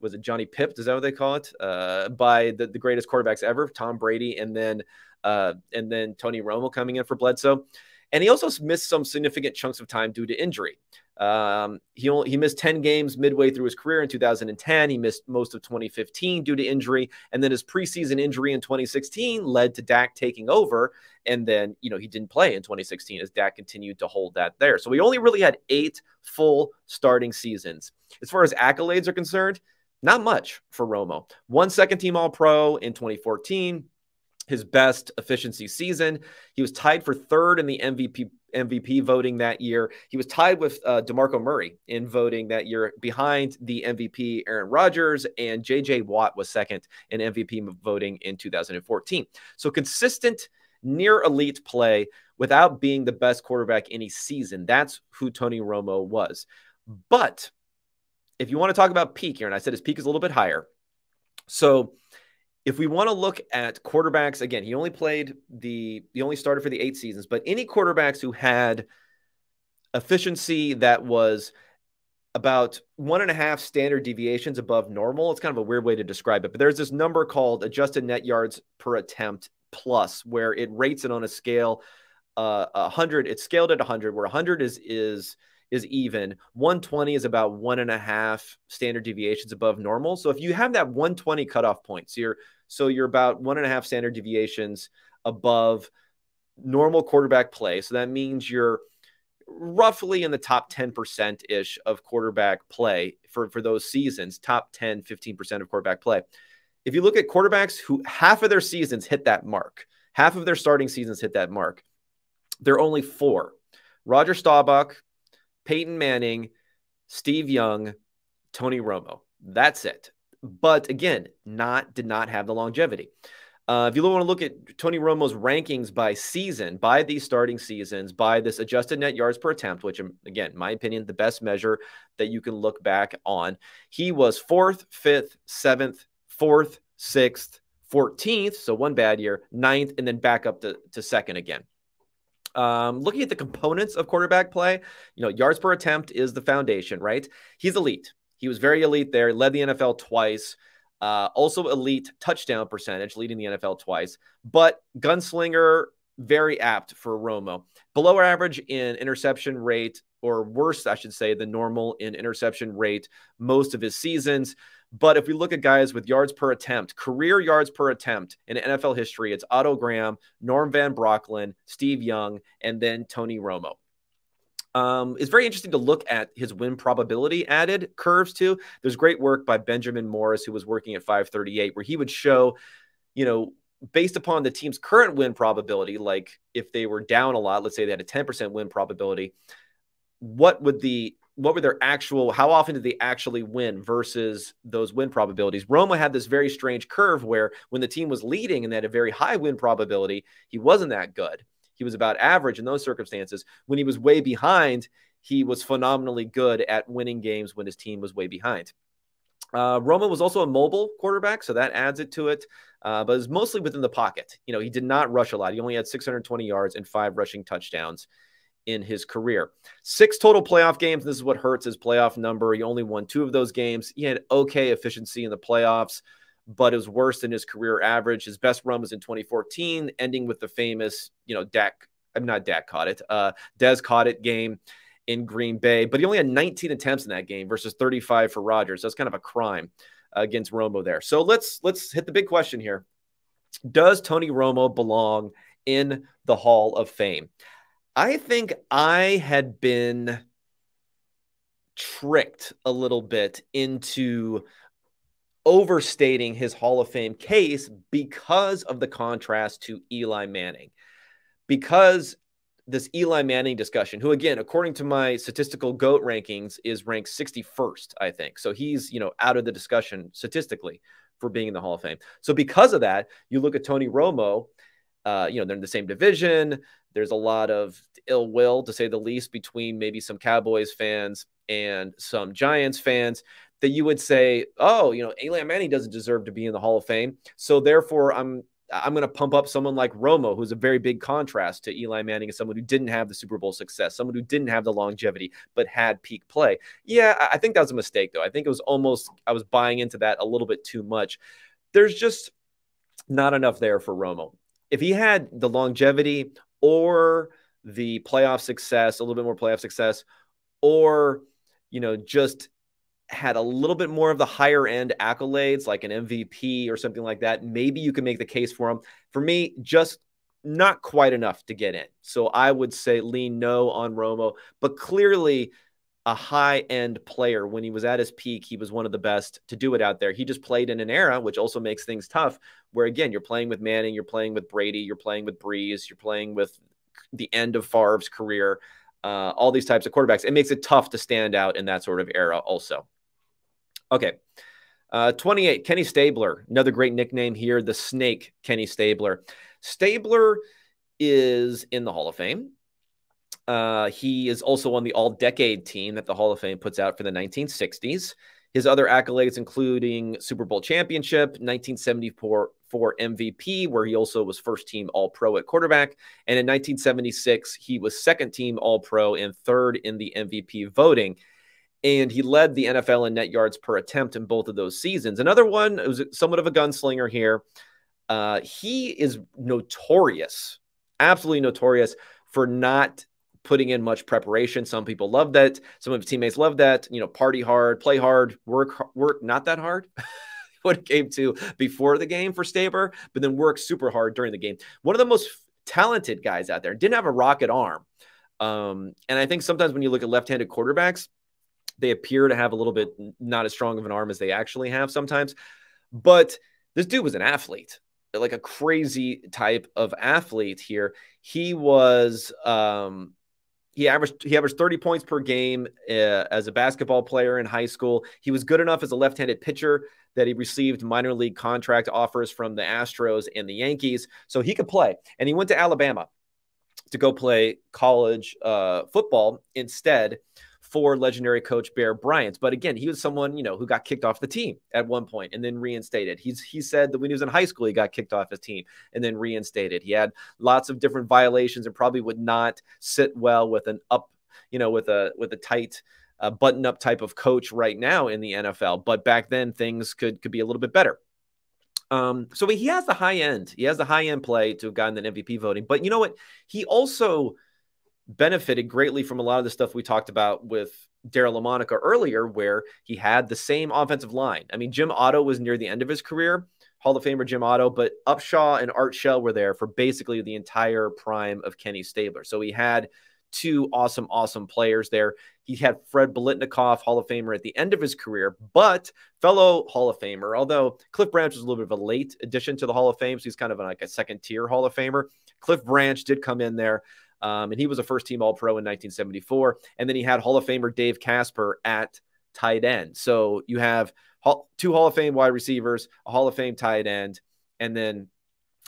was it Johnny Pipp? Is that what they call it? Uh, by the, the greatest quarterbacks ever, Tom Brady, and then uh, and then Tony Romo coming in for Bledsoe. And he also missed some significant chunks of time due to injury. Um, he only, he missed 10 games midway through his career in 2010. He missed most of 2015 due to injury, and then his preseason injury in 2016 led to Dak taking over. And then you know he didn't play in 2016 as Dak continued to hold that there. So he only really had eight full starting seasons. As far as accolades are concerned, not much for Romo. One second team All Pro in 2014 his best efficiency season. He was tied for third in the MVP MVP voting that year. He was tied with uh, DeMarco Murray in voting that year behind the MVP Aaron Rodgers, and JJ Watt was second in MVP voting in 2014. So consistent, near elite play without being the best quarterback any season. That's who Tony Romo was. But if you want to talk about peak here, and I said his peak is a little bit higher. So if we want to look at quarterbacks, again, he only played the, he only started for the eight seasons, but any quarterbacks who had efficiency that was about one and a half standard deviations above normal. It's kind of a weird way to describe it, but there's this number called adjusted net yards per attempt plus, where it rates it on a scale. Uh, 100, it's scaled at 100, where 100 is is is even. 120 is about one and a half standard deviations above normal. So if you have that 120 cutoff point, so you're so you're about one and a half standard deviations above normal quarterback play. So that means you're roughly in the top 10% ish of quarterback play for, for those seasons, top 10, 15% of quarterback play. If you look at quarterbacks who half of their seasons hit that mark, half of their starting seasons hit that mark, there are only four Roger Staubach, Peyton Manning, Steve Young, Tony Romo. That's it. But again, not did not have the longevity. Uh, if you want to look at Tony Romo's rankings by season, by these starting seasons, by this adjusted net yards per attempt, which, again, my opinion, the best measure that you can look back on, he was fourth, fifth, seventh, fourth, sixth, 14th, so one bad year, ninth, and then back up to, to second again. Um, looking at the components of quarterback play, you know, yards per attempt is the foundation, right? He's elite. He was very elite there, led the NFL twice. Uh, also elite touchdown percentage, leading the NFL twice. But gunslinger, very apt for Romo. Below average in interception rate, or worse, I should say, the normal in interception rate most of his seasons. But if we look at guys with yards per attempt, career yards per attempt in NFL history, it's Otto Graham, Norm Van Brocklin, Steve Young, and then Tony Romo. Um, it's very interesting to look at his win probability added curves too. There's great work by Benjamin Morris, who was working at 538, where he would show, you know, based upon the team's current win probability, like if they were down a lot, let's say they had a 10% win probability, what would the what were their actual how often did they actually win versus those win probabilities Romo had this very strange curve where when the team was leading and they had a very high win probability he wasn't that good he was about average in those circumstances when he was way behind he was phenomenally good at winning games when his team was way behind uh, Romo was also a mobile quarterback, so that adds it to it. Uh, but it was mostly within the pocket. You know, he did not rush a lot. He only had 620 yards and five rushing touchdowns in his career. Six total playoff games. This is what hurts his playoff number. He only won two of those games. He had okay efficiency in the playoffs, but it was worse than his career average. His best run was in 2014, ending with the famous, you know, Dak. I'm not Dak caught it. Uh, Dez caught it game in Green Bay, but he only had 19 attempts in that game versus 35 for Rodgers. That's kind of a crime against Romo there. So let's let's hit the big question here. Does Tony Romo belong in the Hall of Fame? I think I had been tricked a little bit into overstating his Hall of Fame case because of the contrast to Eli Manning. Because this Eli Manning discussion, who again, according to my statistical GOAT rankings, is ranked 61st, I think. So he's, you know, out of the discussion statistically for being in the Hall of Fame. So because of that, you look at Tony Romo, uh, you know, they're in the same division. There's a lot of ill will, to say the least, between maybe some Cowboys fans and some Giants fans. that you would say, oh, you know, Eli Manning doesn't deserve to be in the Hall of Fame. So therefore, I'm I'm going to pump up someone like Romo, who's a very big contrast to Eli Manning, as someone who didn't have the Super Bowl success, someone who didn't have the longevity, but had peak play. Yeah, I think that was a mistake, though. I think it was almost, I was buying into that a little bit too much. There's just not enough there for Romo. If he had the longevity or the playoff success, a little bit more playoff success, or, you know, just had a little bit more of the higher end accolades, like an MVP or something like that, maybe you can make the case for him. For me, just not quite enough to get in. So I would say lean no on Romo, but clearly a high end player. When he was at his peak, he was one of the best to do it out there. He just played in an era, which also makes things tough, where again, you're playing with Manning, you're playing with Brady, you're playing with Brees, you're playing with the end of Favre's career, uh, all these types of quarterbacks. It makes it tough to stand out in that sort of era, also. Okay. Uh, 28, Kenny Stabler, another great nickname here, the Snake, Kenny Stabler. Stabler is in the Hall of Fame. Uh, he is also on the all decade team that the Hall of Fame puts out for the 1960s. His other accolades, including Super Bowl championship, 1974 for MVP, where he also was first team All Pro at quarterback. And in 1976, he was second team All Pro and third in the MVP voting and he led the NFL in net yards per attempt in both of those seasons. Another one was somewhat of a gunslinger here. Uh, he is notorious, absolutely notorious for not putting in much preparation. Some people love that. Some of his teammates love that. You know, party hard, play hard, work work not that hard. <laughs> what it came to before the game for Stabler, but then work super hard during the game. One of the most talented guys out there. Didn't have a rocket arm. Um, and I think sometimes when you look at left-handed quarterbacks, they appear to have a little bit not as strong of an arm as they actually have sometimes. But this dude was an athlete, like a crazy type of athlete here. He was um he averaged he averaged 30 points per game uh, as a basketball player in high school. He was good enough as a left-handed pitcher that he received minor league contract offers from the Astros and the Yankees, so he could play. And he went to Alabama to go play college uh, football instead for legendary coach Bear Bryant. But again, he was someone, you know, who got kicked off the team at one point and then reinstated. He's he said that when he was in high school, he got kicked off his team and then reinstated. He had lots of different violations and probably would not sit well with an up, you know, with a with a tight button up type of coach right now in the NFL. But back then things could could be a little bit better. Um, so he has the high end. He has the high end play to have gotten the MVP voting. But you know what? He also benefited greatly from a lot of the stuff we talked about with Daryle Lamonica earlier, where he had the same offensive line. I mean, Jim Otto was near the end of his career, Hall of Famer Jim Otto, but Upshaw and Art Shell were there for basically the entire prime of Kenny Stabler. So he had two awesome, awesome players there. He had Fred Biletnikoff, Hall of Famer, at the end of his career, but fellow Hall of Famer, although Cliff Branch was a little bit of a late addition to the Hall of Fame, so he's kind of like a second tier Hall of Famer. Cliff Branch did come in there. Um, and he was a first team All Pro in 1974. And then he had Hall of Famer Dave Casper at tight end. So you have two Hall of Fame wide receivers, a Hall of Fame tight end, and then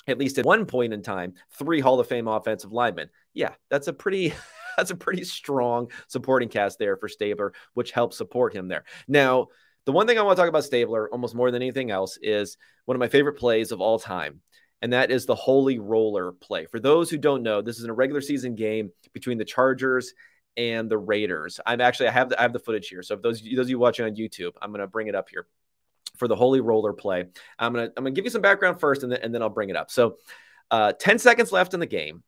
at least at one point in time, three Hall of Fame offensive linemen. Yeah, that's a pretty. <laughs> That's a pretty strong supporting cast there for Stabler, which helps support him there. Now, the one thing I want to talk about Stabler almost more than anything else is one of my favorite plays of all time and that is the Holy Roller play. For those who don't know, this is a regular season game between the Chargers and the Raiders. I'm actually I have the, I have the footage here. So if those those of you watching on YouTube, I'm gonna bring it up here for the Holy Roller play. I'm gonna I'm gonna give you some background first, and then and then I'll bring it up. So, uh, 10 seconds left in the game.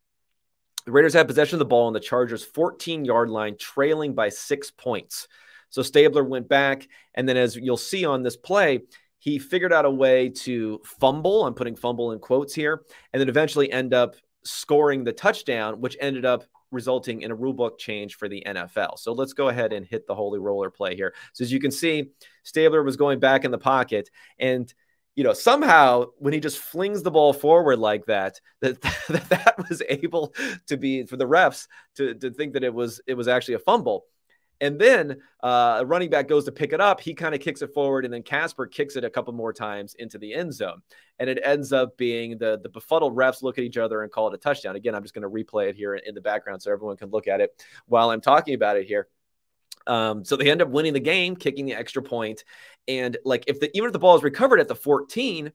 The Raiders have possession of the ball on the Chargers' 14 yard line, trailing by six points. So Stabler went back, and then as you'll see on this play, he figured out a way to fumble. I'm putting fumble in quotes here, and then eventually end up scoring the touchdown, which ended up resulting in a rulebook change for the NFL. So let's go ahead and hit the holy roller play here. So as you can see, Stabler was going back in the pocket and you know, somehow when he just flings the ball forward like that, that <laughs> that, that was able to be for the refs to, to think that it was it was actually a fumble. And then uh, a running back goes to pick it up. He kind of kicks it forward, and then Casper kicks it a couple more times into the end zone. And it ends up being the, the befuddled refs look at each other and call it a touchdown. Again, I'm just going to replay it here in the background so everyone can look at it while I'm talking about it here. Um, so they end up winning the game, kicking the extra point. And like if the even if the ball is recovered at the 14,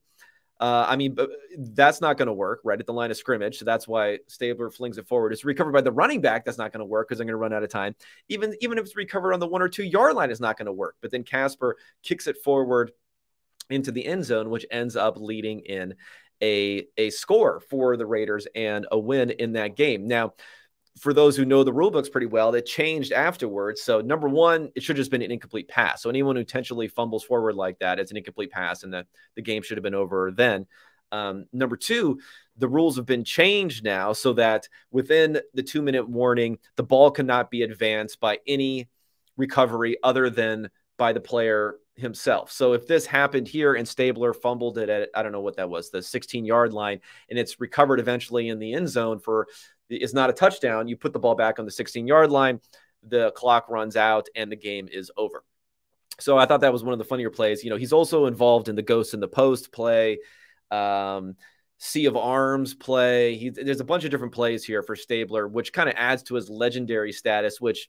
uh, I mean, that's not going to work right at the line of scrimmage. So that's why Stabler flings it forward. It's recovered by the running back. That's not going to work because I'm going to run out of time. Even even if it's recovered on the one or two yard line, it's not going to work. But then Casper kicks it forward into the end zone, which ends up leading in a a score for the Raiders and a win in that game. Now, for those who know the rule books pretty well, it changed afterwards. So number one, it should have just been an incomplete pass. So anyone who intentionally fumbles forward like that, it's an incomplete pass, and the, the game should have been over then. Um, number two, the rules have been changed now so that within the two minute warning, the ball cannot be advanced by any recovery other than by the player himself. So if this happened here and Stabler fumbled it at I don't know what that was, the 16 yard line, and it's recovered eventually in the end zone for is not a touchdown. You put the ball back on the 16 yard line, the clock runs out, and the game is over. So I thought that was one of the funnier plays. You know, he's also involved in the ghost in the post play, um, sea of arms play. He, there's a bunch of different plays here for Stabler, which kind of adds to his legendary status, which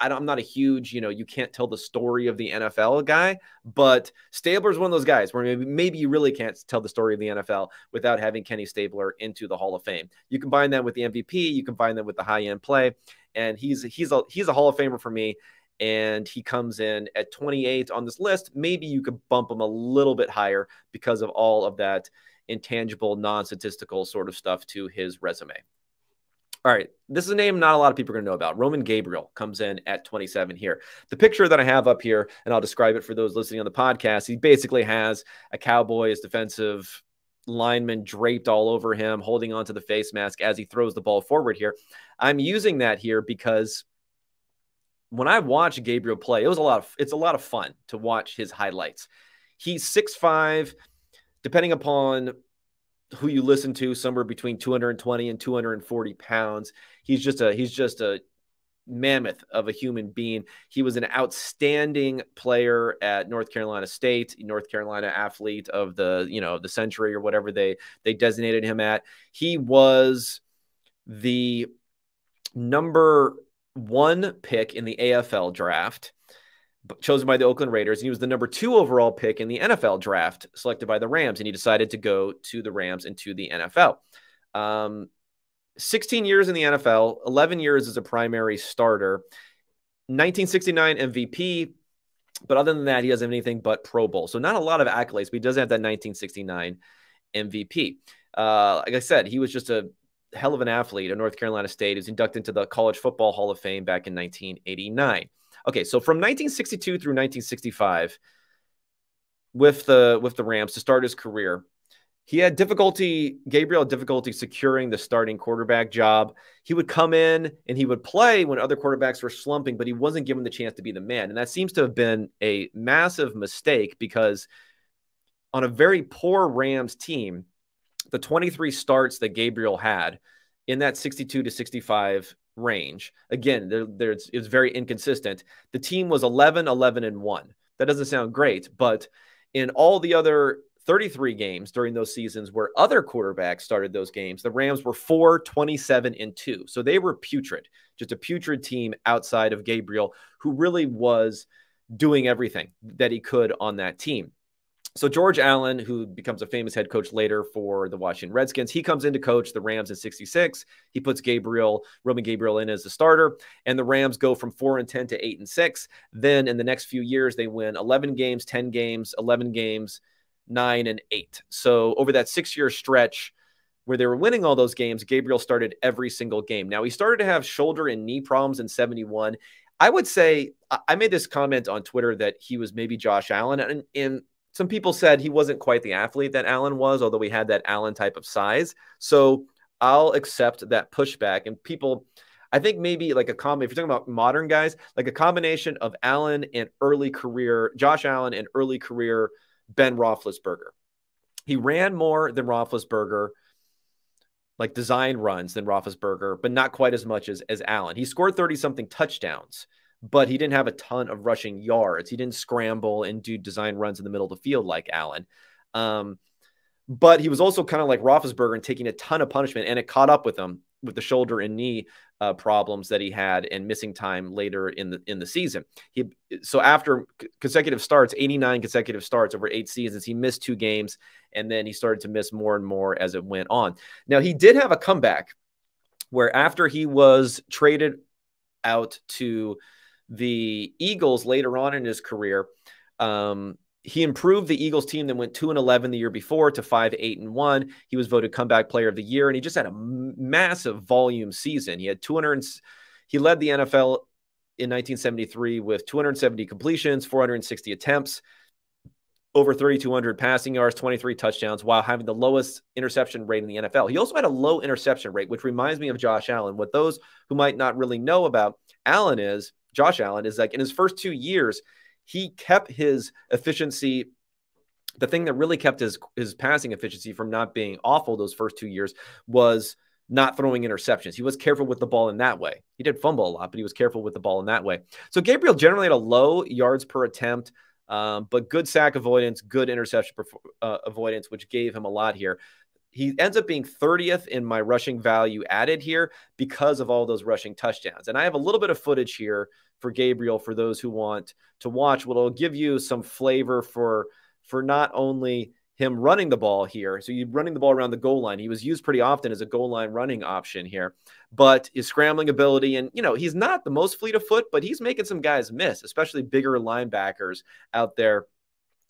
I am not a huge, you know, you can't tell the story of the NFL guy, but Stabler's one of those guys where maybe, maybe you really can't tell the story of the NFL without having Kenny Stabler into the Hall of Fame. You combine that with the MVP, you combine that with the high end play, and he's he's a he's a Hall of Famer for me. And he comes in at 28 on this list. Maybe you could bump him a little bit higher because of all of that intangible, non statistical sort of stuff to his resume. All right, this is a name not a lot of people are going to know about. Roman Gabriel comes in at 27 here. The picture that I have up here, and I'll describe it for those listening on the podcast, he basically has a Cowboys defensive lineman draped all over him, holding onto the face mask as he throws the ball forward here. I'm using that here because when I watch Gabriel play, it was a lot of it's a lot of fun to watch his highlights. He's 6'5, depending upon who you listen to somewhere between 220 and 240 pounds. He's just a he's just a mammoth of a human being. He was an outstanding player at North Carolina State, North Carolina athlete of the, you know, the century or whatever they they designated him at. He was the number 1 pick in the AFL draft chosen by the Oakland Raiders. And he was the number two overall pick in the NFL draft, selected by the Rams. And he decided to go to the Rams and to the NFL. Um, 16 years in the NFL, 11 years as a primary starter, 1969 MVP. But other than that, he doesn't have anything but Pro Bowl. So not a lot of accolades, but he does have that 1969 MVP. Uh, like I said, he was just a hell of an athlete at North Carolina State. He was inducted into the College Football Hall of Fame back in 1989. Okay, so from 1962 through 1965, with the with the Rams to start his career, he had difficulty. Gabriel had difficulty securing the starting quarterback job. He would come in and he would play when other quarterbacks were slumping, but he wasn't given the chance to be the man. And that seems to have been a massive mistake because on a very poor Rams team, the 23 starts that Gabriel had in that 62 to 65 range. Again, there, there's it's very inconsistent. The team was 11, 11, and 1. That doesn't sound great, but in all the other 33 games during those seasons where other quarterbacks started those games, the Rams were 4, 27, and 2. So they were putrid, just a putrid team outside of Gabriel, who really was doing everything that he could on that team. So George Allen, who becomes a famous head coach later for the Washington Redskins, he comes in to coach the Rams in 66. He puts Gabriel, Roman Gabriel in as the starter, and the Rams go from 4 and 10 to 8 and 6. Then in the next few years they win 11 games, 10 games, 11 games, 9 and 8. So over that 6-year stretch where they were winning all those games, Gabriel started every single game. Now he started to have shoulder and knee problems in 71. I would say I made this comment on Twitter that he was maybe Josh Allen and, and some people said he wasn't quite the athlete that Allen was, although he had that Allen type of size. So I'll accept that pushback. And people, I think maybe like a common, if you're talking about modern guys, like a combination of Allen and early career, Josh Allen and early career Ben Roethlisberger. He ran more than Roethlisberger, like design runs than Roethlisberger, but not quite as much as, as Allen. He scored 30 something touchdowns but he didn't have a ton of rushing yards. He didn't scramble and do design runs in the middle of the field like Allen. Um, but he was also kind of like Roethlisberger and taking a ton of punishment, and it caught up with him with the shoulder and knee uh, problems that he had and missing time later in the in the season. He so after consecutive starts, 89 consecutive starts over eight seasons, he missed two games and then he started to miss more and more as it went on. Now he did have a comeback where after he was traded out to the Eagles later on in his career, um, he improved the Eagles team that went 2 and 11 the year before to 5 8 and 1. He was voted comeback player of the year and he just had a massive volume season. He had 200 he led the NFL in 1973 with 270 completions, 460 attempts, over 3200 passing yards, 23 touchdowns while having the lowest interception rate in the NFL. He also had a low interception rate, which reminds me of Josh Allen. What those who might not really know about Allen is Josh Allen is like in his first 2 years he kept his efficiency the thing that really kept his his passing efficiency from not being awful those first two years was not throwing interceptions. He was careful with the ball in that way. He did fumble a lot, but he was careful with the ball in that way. So Gabriel generally had a low yards per attempt, um, but good sack avoidance, good interception uh, avoidance, which gave him a lot here. He ends up being 30th in my rushing value added here because of all those rushing touchdowns. And I have a little bit of footage here for Gabriel for those who want to watch. What will give you some flavor for for not only him running the ball here. So you're running the ball around the goal line. He was used pretty often as a goal line running option here, but his scrambling ability and you know he's not the most fleet of foot, but he's making some guys miss, especially bigger linebackers out there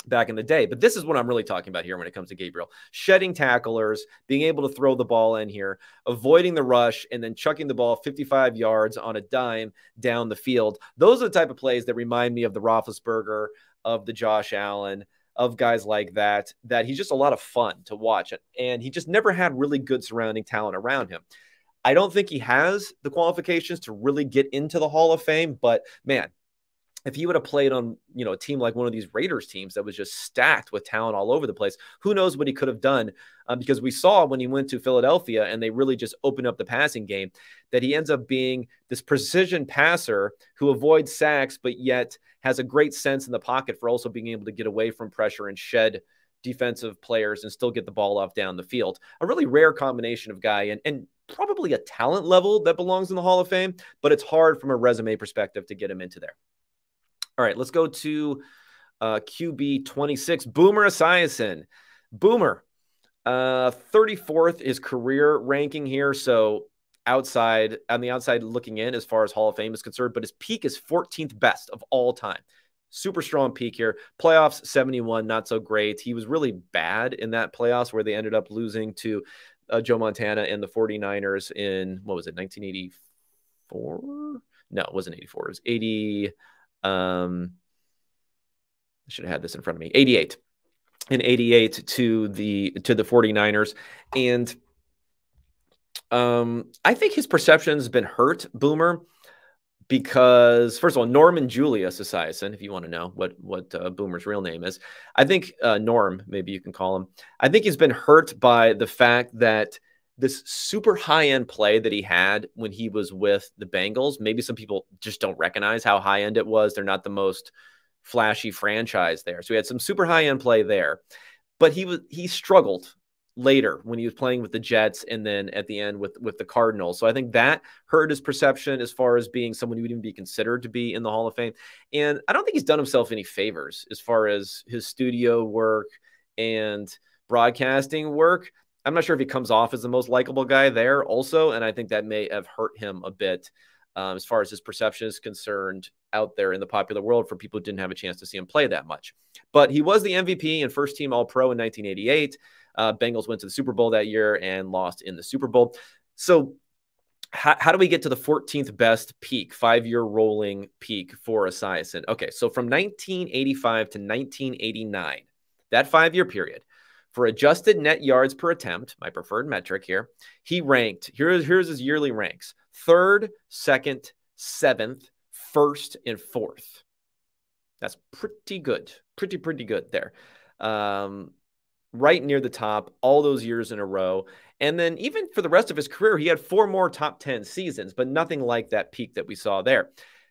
back in the day. But this is what I'm really talking about here when it comes to Gabriel shedding tacklers, being able to throw the ball in here, avoiding the rush, and then chucking the ball 55 yards on a dime down the field. Those are the type of plays that remind me of the Roethlisberger, of the Josh Allen. Of guys like that, that he's just a lot of fun to watch. And he just never had really good surrounding talent around him. I don't think he has the qualifications to really get into the Hall of Fame, but man, if he would have played on you know a team like one of these Raiders teams that was just stacked with talent all over the place, who knows what he could have done? Um, because we saw when he went to Philadelphia and they really just opened up the passing game that he ends up being this precision passer who avoids sacks, but yet has a great sense in the pocket for also being able to get away from pressure and shed defensive players and still get the ball off down the field. A really rare combination of guy and and probably a talent level that belongs in the Hall of Fame, but it's hard from a resume perspective to get him into there. All right, let's go to uh, QB 26, Boomer Esiason. Boomer, uh, 34th is career ranking here. So outside, on the outside looking in as far as Hall of Fame is concerned, but his peak is 14th best of all time. Super strong peak here. Playoffs 71, not so great. He was really bad in that playoffs where they ended up losing to uh, Joe Montana and the 49ers in, what was it, 1984? No, it wasn't 84. It was 80. Um, I should have had this in front of me. 88 in 88 to the to the 49ers and um I think his perception's been hurt boomer because first of all Norman Julius Esiason if you want to know what what uh, boomer's real name is I think uh, Norm maybe you can call him I think he's been hurt by the fact that this super high end play that he had when he was with the Bengals. Maybe some people just don't recognize how high end it was. They're not the most flashy franchise there. So he had some super high end play there. But he was he struggled later when he was playing with the Jets and then at the end with with the Cardinals. So I think that hurt his perception as far as being someone who would even be considered to be in the Hall of Fame. And I don't think he's done himself any favors as far as his studio work and broadcasting work. I'm not sure if he comes off as the most likable guy there, also, and I think that may have hurt him a bit um, as far as his perception is concerned out there in the popular world for people who didn't have a chance to see him play that much. But he was the MVP and first team All Pro in 1988. Uh, Bengals went to the Super Bowl that year and lost in the Super Bowl. So, how, how do we get to the 14th best peak, five year rolling peak for Esiason? Okay, so from 1985 to 1989, that five year period, for adjusted net yards per attempt, my preferred metric here, he ranked, here's, here's his yearly ranks third, second, seventh, first, and fourth. That's pretty good. Pretty, pretty good there. Um, right near the top all those years in a row. And then even for the rest of his career, he had four more top 10 seasons, but nothing like that peak that we saw there.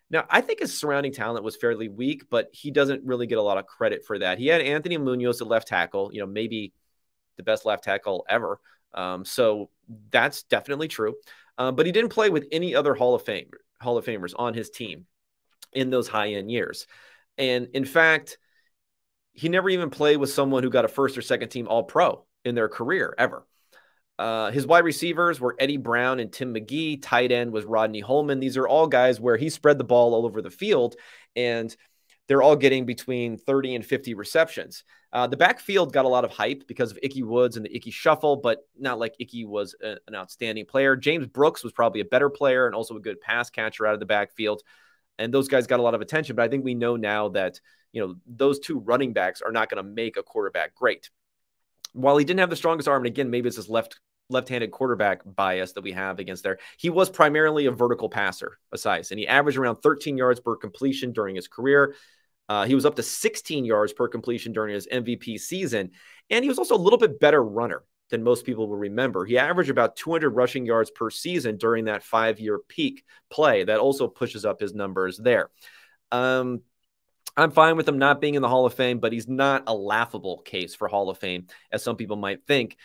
Now, I think his surrounding talent was fairly weak, but he doesn't really get a lot of credit for that. He had Anthony Munoz at left tackle, you know, maybe the best left tackle ever. Um, so that's definitely true. uh, but he didn't play with any other Hall of Fame Hall of Famers on his team in those high end years. And in fact, he never even played with someone who got a first or second team All Pro in their career ever. Uh, his wide receivers were Eddie Brown and Tim McGee. Tight end was Rodney Holman. These are all guys where he spread the ball all over the field, and they're all getting between 30 and 50 receptions. Uh, the backfield got a lot of hype because of Ickey Woods and the Ickey Shuffle, but not like Icky was a, an outstanding player. James Brooks was probably a better player and also a good pass catcher out of the backfield. And those guys got a lot of attention. But I think we know now that you know those two running backs are not going to make a quarterback great. While he didn't have the strongest arm, and again, maybe it's this left left-handed quarterback bias that we have against there. He was primarily a vertical passer, Esiason, and he averaged around 13 yards per completion during his career. Uh, he was up to 16 yards per completion during his MVP season, and he was also a little bit better runner than most people will remember. He averaged about 200 rushing yards per season during that five-year peak play. That also pushes up his numbers there. Um, I'm fine with him not being in the Hall of Fame, but he's not a laughable case for Hall of Fame, as some people might think.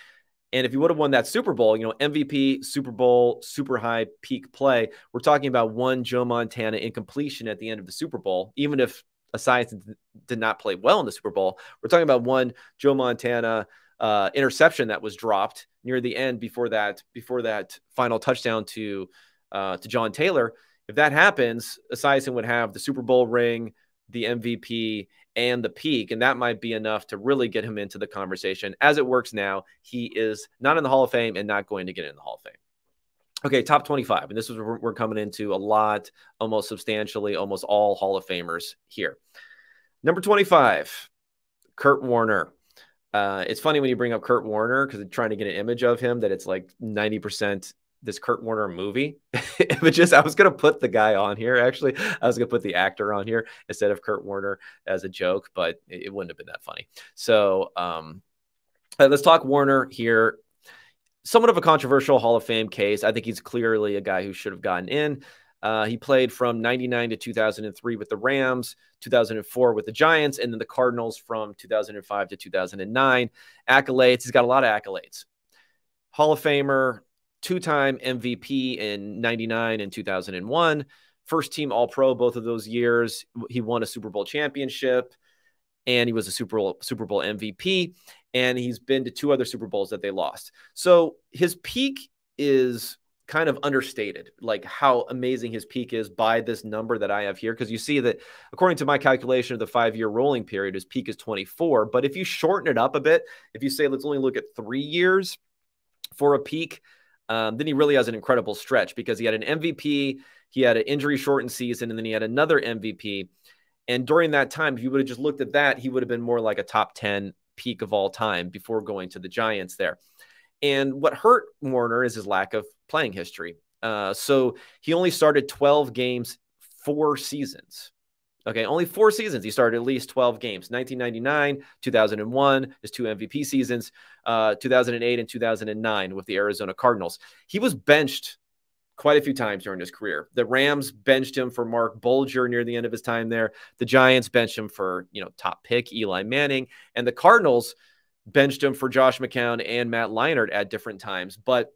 And if he would have won that Super Bowl, you know, MVP, Super Bowl, super high peak play, we're talking about one Joe Montana incompletion at the end of the Super Bowl, even if Esiason did not play well in the Super Bowl. We're talking about one Joe Montana uh, interception that was dropped near the end before that before that final touchdown to uh, to John Taylor. If that happens, Esiason would have the Super Bowl ring, the MVP, and the peak. And that might be enough to really get him into the conversation. As it works now, he is not in the Hall of Fame and not going to get in the Hall of Fame. Okay, top 25. And this is where we're coming into a lot, almost substantially, almost all Hall of Famers here. Number 25, Kurt Warner. Uh, it's funny when you bring up Kurt Warner because trying to get an image of him that it's like 90% this Kurt Warner movie <laughs> but just I was gonna put the guy on here. Actually, I was gonna put the actor on here instead of Kurt Warner as a joke, but it, wouldn't have been that funny. So um, uh, let's talk Warner here. Somewhat of a controversial Hall of Fame case. I think he's clearly a guy who should have gotten in. Uh, he played from 99 to 2003 with the Rams, 2004 with the Giants, and then the Cardinals from 2005 to 2009. Accolades. He's got a lot of accolades. Hall of Famer, two time MVP in 99 and 2001, first team All Pro both of those years. He won a Super Bowl championship and he was a Super Bowl, Super Bowl MVP. And he's been to two other Super Bowls that they lost. So his peak is kind of understated, like how amazing his peak is by this number that I have here. Because you see that according to my calculation of the five year rolling period, his peak is 24. But if you shorten it up a bit, if you say let's only look at three years for a peak, um, then he really has an incredible stretch because he had an MVP, he had an injury shortened season, and then he had another MVP. And during that time, if you would have just looked at that, he would have been more like a top 10 peak of all time before going to the Giants there. And what hurt Warner is his lack of playing history. Uh, so he only started 12 games, four seasons. Okay, only four seasons. He started at least 12 games 1999, 2001, his two MVP seasons, uh, 2008 and 2009 with the Arizona Cardinals. He was benched quite a few times during his career. The Rams benched him for Marc Bulger near the end of his time there. The Giants benched him for, you know, top pick Eli Manning. And the Cardinals benched him for Josh McCown and Matt Leinart at different times. But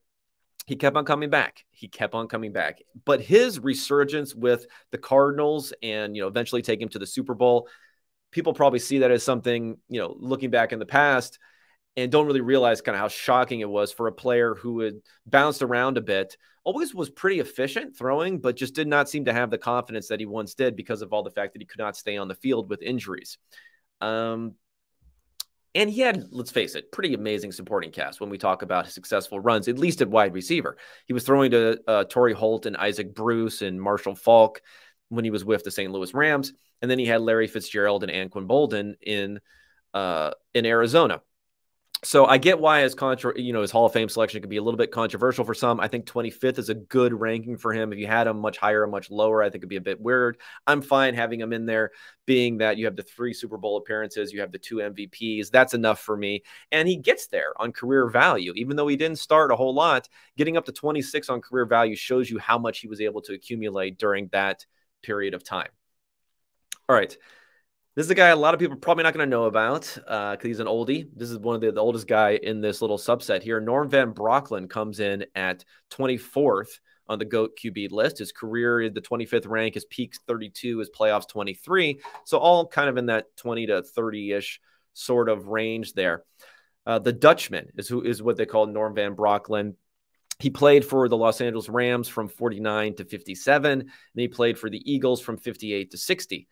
he kept on coming back. He kept on coming back. But his resurgence with the Cardinals and, you know, eventually take him to the Super Bowl, people probably see that as something, you know, looking back in the past and don't really realize kind of how shocking it was for a player who had bounced around a bit, always was pretty efficient throwing, but just did not seem to have the confidence that he once did because of all the fact that he could not stay on the field with injuries. Um, and he had, let's face it, pretty amazing supporting cast when we talk about his successful runs, at least at wide receiver. He was throwing to uh, Torry Holt and Isaac Bruce and Marshall Faulk when he was with the St. Louis Rams. And then he had Larry Fitzgerald and Anquan Boldin in uh, in Arizona so I get why his contra, you know, his Hall of Fame selection could be a little bit controversial for some. I think 25th is a good ranking for him. If you had him much higher or much lower, I think it'd be a bit weird. I'm fine having him in there, being that you have the three Super Bowl appearances, you have the two MVPs. That's enough for me. And he gets there on career value, even though he didn't start a whole lot. Getting up to 26 on career value shows you how much he was able to accumulate during that period of time. All right. This is a guy a lot of people are probably not going to know about because uh, he's an oldie. This is one of the, the, oldest guy in this little subset here. Norm Van Brocklin comes in at 24th on the GOAT QB list. His career is the 25th rank, his peaks 32, his playoffs 23. So all kind of in that 20 to 30 ish sort of range there. Uh, the Dutchman is who is what they call Norm Van Brocklin. He played for the Los Angeles Rams from 49 to 57, and he played for the Eagles from 58 to 60.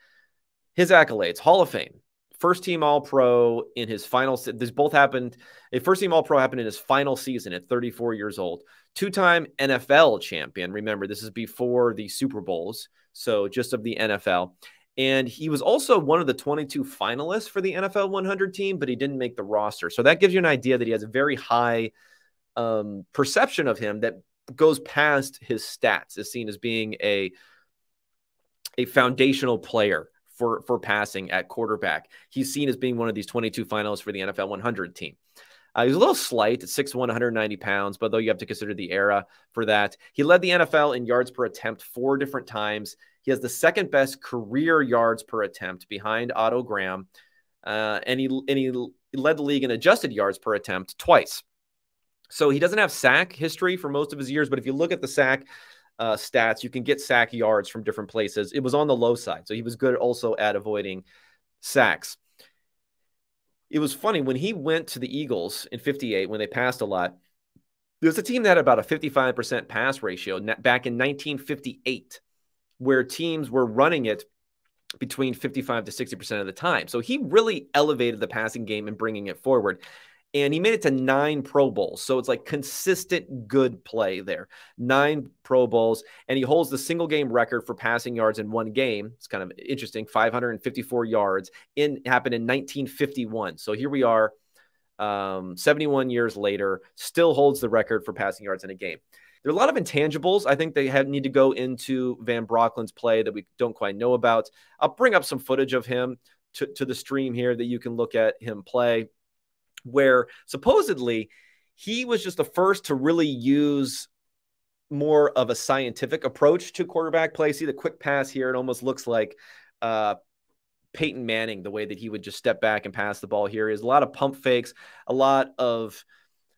His accolades Hall of Fame, first team All Pro in his final. This both happened. A first team All Pro happened in his final season at 34 years old. Two time NFL champion. Remember, this is before the Super Bowls, so just of the NFL. And he was also one of the 22 finalists for the NFL 100 team, but he didn't make the roster. So that gives you an idea that he has a very high um, perception of him that goes past his stats, is seen as being a a foundational player for for passing at quarterback. He's seen as being one of these 22 finalists for the NFL 100 team. Uh, he's a little slight at 6'1, 190 pounds, but though you have to consider the era for that. He led the NFL in yards per attempt four different times. He has the second best career yards per attempt behind Otto Graham. Uh, and he and he led the league in adjusted yards per attempt twice. So he doesn't have sack history for most of his years, but if you look at the sack uh, stats, you can get sack yards from different places. It was on the low side, so he was good also at avoiding sacks. It was funny when he went to the Eagles in 58 when they passed a lot. There was a team that had about a 55% pass ratio back in 1958, where teams were running it between 55 to 60% of the time. So he really elevated the passing game and bringing it forward and he made it to nine Pro Bowls. So it's like consistent good play there. Nine Pro Bowls, and he holds the single game record for passing yards in one game. It's kind of interesting 554 yards. In happened in 1951. So here we are, um, 71 years later, still holds the record for passing yards in a game. There are a lot of intangibles. I think they have, need to go into Van Brocklin's play that we don't quite know about. I'll bring up some footage of him to, to the stream here that you can look at him play where supposedly he was just the first to really use more of a scientific approach to quarterback play. See the quick pass here; it almost looks like uh, Peyton Manning, the way that he would just step back and pass the ball here. Is a lot of pump fakes, a lot of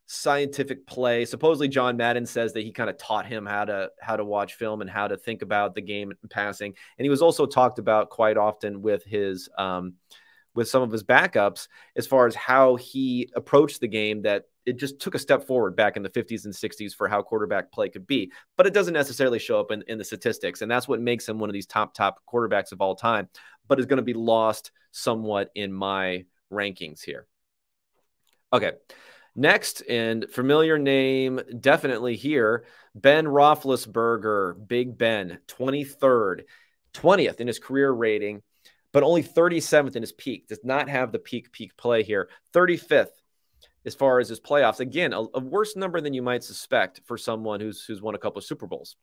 scientific play. Supposedly, John Madden says that he kind of taught him how to how to watch film and how to think about the game and passing. And he was also talked about quite often with his um, with some of his backups as far as how he approached the game that it just took a step forward back in the 50s and 60s for how quarterback play could be. But it doesn't necessarily show up in, in the statistics. And that's what makes him one of these top, top quarterbacks of all time, but is going to be lost somewhat in my rankings here. Okay. Next, and familiar name definitely here, Ben Roethlisberger, Big Ben, 23rd, 20th in his career rating but only 37th in his peak. Does not have the peak peak play here. 35th as far as his playoffs. Again, a, a, worse number than you might suspect for someone who's who's won a couple of Super Bowls.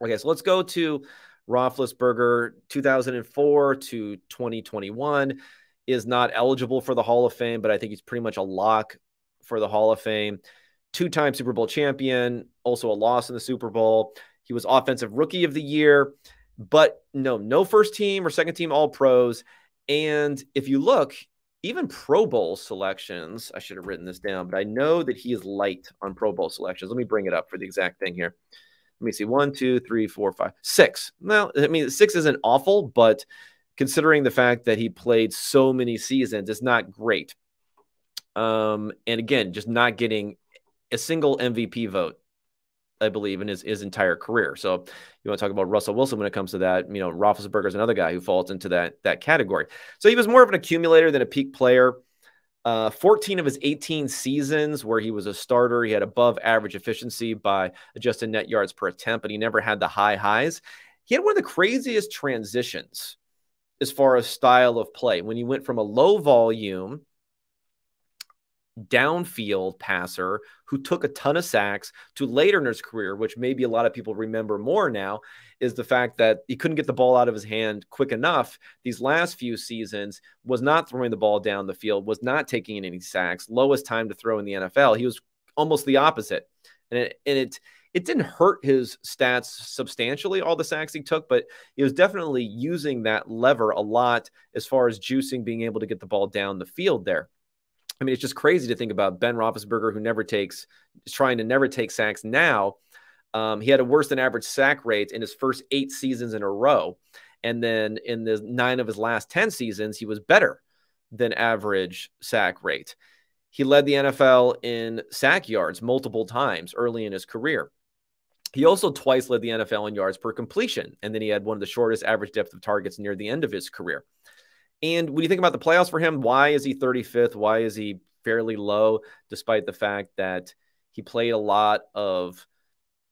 Okay, so let's go to Roethlisberger, 2004 to 2021 is not eligible for the Hall of Fame, but I think he's pretty much a lock for the Hall of Fame. Two-time Super Bowl champion, also a loss in the Super Bowl. He was Offensive Rookie of the Year. But no, no first team or second team All Pros. And if you look, even Pro Bowl selections, I should have written this down, but I know that he is light on Pro Bowl selections. Let me bring it up for the exact thing here. Let me see. One, two, three, four, five, six. Well, I mean, six isn't awful, but considering the fact that he played so many seasons, it's not great. Um, and again, just not getting a single MVP vote I believe, in his, his entire career. So you want to talk about Russell Wilson when it comes to that. You know, Roethlisberger is another guy who falls into that that category. So he was more of an accumulator than a peak player. Uh, 14 of his 18 seasons where he was a starter, he had above average efficiency by adjusted net yards per attempt, but he never had the high highs. He had one of the craziest transitions as far as style of play when he went from a low volume downfield passer who took a ton of sacks to later in his career, which maybe a lot of people remember more now, is the fact that he couldn't get the ball out of his hand quick enough these last few seasons, was not throwing the ball down the field, was not taking in any sacks, lowest time to throw in the NFL. He was almost the opposite. And it, and it it didn't hurt his stats substantially, all the sacks he took, but he was definitely using that lever a lot as far as juicing, being able to get the ball down the field there. I mean, it's just crazy to think about Ben Roethlisberger, who never takes, is trying to never take sacks. Now, um, he had a worse than average sack rate in his first eight seasons in a row. And then in the nine of his last 10 seasons, he was better than average sack rate. He led the NFL in sack yards multiple times early in his career. He also twice led the NFL in yards per completion, and then he had one of the shortest average depth of targets near the end of his career. And when you think about the playoffs for him, why is he 35th? Why is he fairly low, despite the fact that he played a lot of,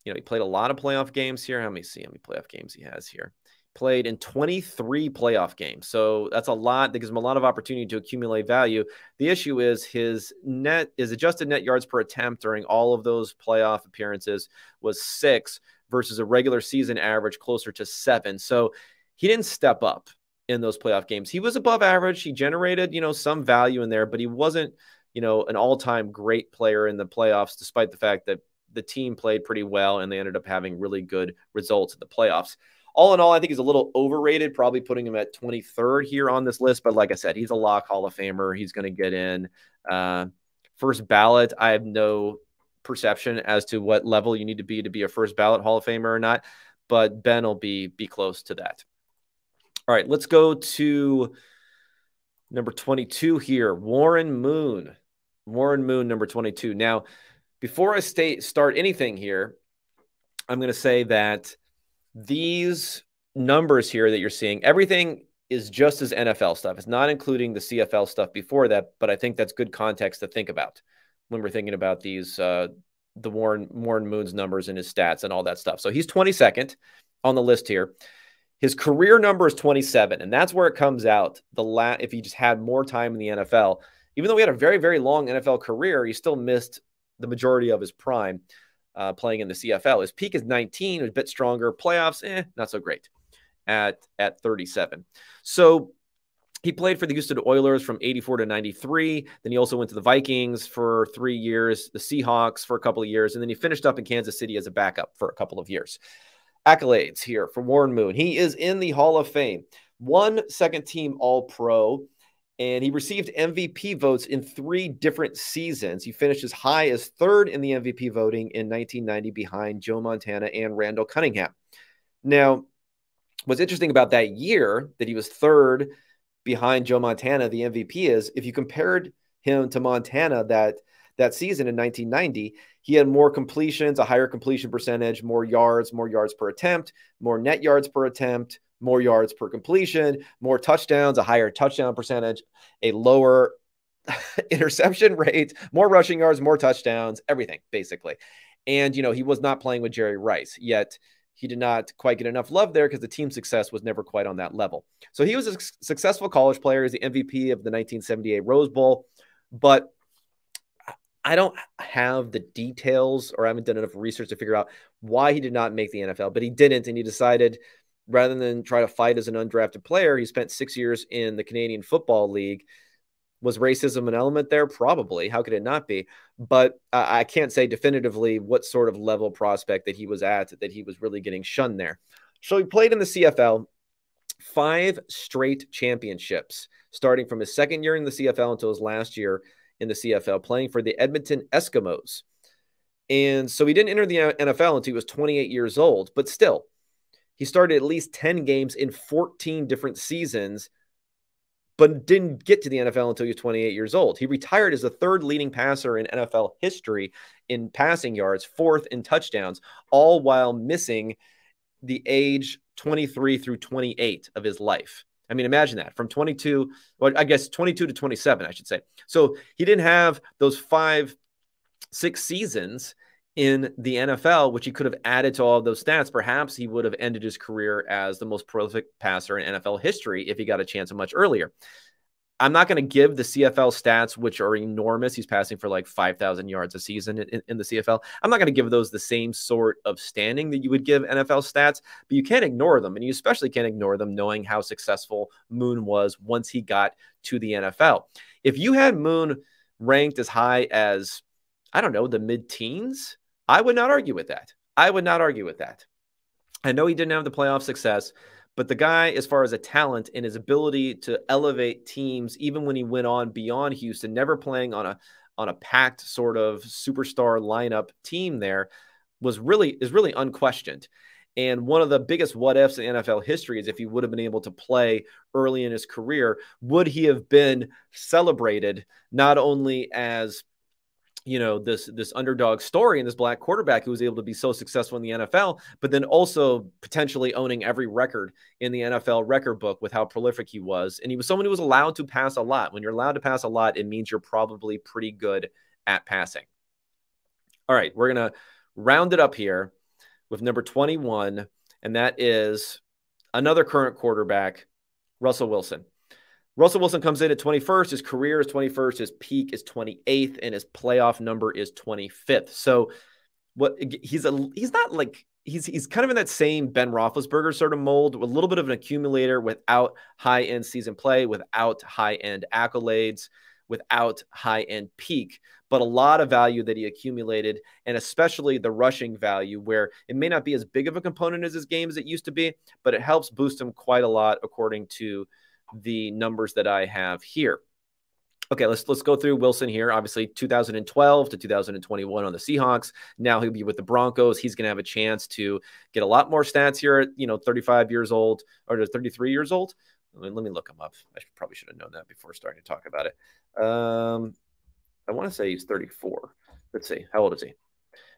you know, he played a lot of playoff games here. How many see how many playoff games he has here? played in 23 playoff games. So that's a lot. That gives him a lot of opportunity to accumulate value. The issue is his net, his adjusted net yards per attempt during all of those playoff appearances was six versus a regular season average closer to seven. So he didn't step up in those playoff games. He was above average. He generated, you know, some value in there, but he wasn't, you know, an all-time great player in the playoffs, despite the fact that the team played pretty well and they ended up having really good results in the playoffs all in all, I think he's a little overrated, probably putting him at 23rd here on this list. But like I said, he's a lock Hall of Famer. He's going to get in. Uh, first ballot, I have no perception as to what level you need to be to be a first ballot Hall of Famer or not. But Ben will be be close to that. All right, let's go to number 22 here. Warren Moon. Warren Moon, number 22. Now, before I state, start anything here, I'm going to say that these numbers here that you're seeing, everything is just as NFL stuff. It's not including the CFL stuff before that, but I think that's good context to think about when we're thinking about these uh, the Warren Warren Moon's numbers and his stats and all that stuff. So he's 22nd on the list here. His career number is 27, and that's where it comes out. The la- if he just had more time in the NFL, even though he had a very very long NFL career, he still missed the majority of his prime uh, playing in the CFL. His peak is 19, a bit stronger. Playoffs, eh, not so great at at 37. So he played for the Houston Oilers from 84 to 93. Then he also went to the Vikings for three years, the Seahawks for a couple of years, and then he finished up in Kansas City as a backup for a couple of years. Accolades here for Warren Moon. He is in the Hall of Fame. One second team All Pro and he received MVP votes in three different seasons. He finished as high as third in the MVP voting in 1990 behind Joe Montana and Randall Cunningham. Now, what's interesting about that year that he was third behind Joe Montana, the MVP, is if you compared him to Montana that that season in 1990, he had more completions, a higher completion percentage, more yards, more yards per attempt, more net yards per attempt, more yards per completion, more touchdowns, a higher touchdown percentage, a lower <laughs> interception rate, more rushing yards, more touchdowns, everything basically. And, you know, he was not playing with Jerry Rice, yet he did not quite get enough love there because the team success was never quite on that level. So he was a successful college player, he's the MVP of the 1978 Rose Bowl, but I don't have the details or I haven't done enough research to figure out why he did not make the NFL, but he didn't. And he decided rather than try to fight as an undrafted player, he spent six years in the Canadian Football League. Was racism an element there? Probably. How could it not be? But uh, I can't say definitively what sort of level prospect that he was at that he was really getting shunned there. So he played in the CFL five straight championships, starting from his second year in the CFL until his last year in the CFL, playing for the Edmonton Eskimos. And so he didn't enter the NFL until he was 28 years old, but still, he started at least 10 games in 14 different seasons, but didn't get to the NFL until he was 28 years old. He retired as the third leading passer in NFL history in passing yards, fourth in touchdowns, all while missing the age 23 through 28 of his life. I mean, imagine that from 22, well, I guess 22 to 27, I should say. So he didn't have those five, six seasons in the NFL, which he could have added to all of those stats. Perhaps he would have ended his career as the most prolific passer in NFL history if he got a chance much earlier. I'm not going to give the CFL stats, which are enormous. He's passing for like 5,000 yards a season in, in the CFL. I'm not going to give those the same sort of standing that you would give NFL stats, but you can't ignore them. And you especially can't ignore them knowing how successful Moon was once he got to the NFL. If you had Moon ranked as high as, I don't know, the mid teens, I would not argue with that. I would not argue with that. I know he didn't have the playoff success, but the guy, as far as a talent and his ability to elevate teams, even when he went on beyond Houston, never playing on a on a packed sort of superstar lineup team there, was really is really unquestioned. And one of the biggest what ifs in NFL history is if he would have been able to play early in his career, would he have been celebrated not only as you know this this underdog story and this black quarterback who was able to be so successful in the NFL, but then also potentially owning every record in the NFL record book with how prolific he was. And he was someone who was allowed to pass a lot. When you're allowed to pass a lot, it means you're probably pretty good at passing. All right, we're gonna round it up here with number 21, and that is another current quarterback, Russell Wilson. Russell Wilson comes in at 21st. His career is 21st. His peak is 28th, and his playoff number is 25th. So, what he's a he's not like he's he's kind of in that same Ben Roethlisberger sort of mold, a little bit of an accumulator without high end season play, without high end accolades, without high end peak, but a lot of value that he accumulated, and especially the rushing value, where it may not be as big of a component as his game as it used to be, but it helps boost him quite a lot, according to the numbers that I have here. Okay, let's let's go through Wilson here. Obviously, 2012 to 2021 on the Seahawks. Now he'll be with the Broncos. He's going to have a chance to get a lot more stats here at you know 35 years old or 33 years old. Let me, look him up. I should, probably should have known that before starting to talk about it. Um, I want to say he's 34. Let's see. How old is he?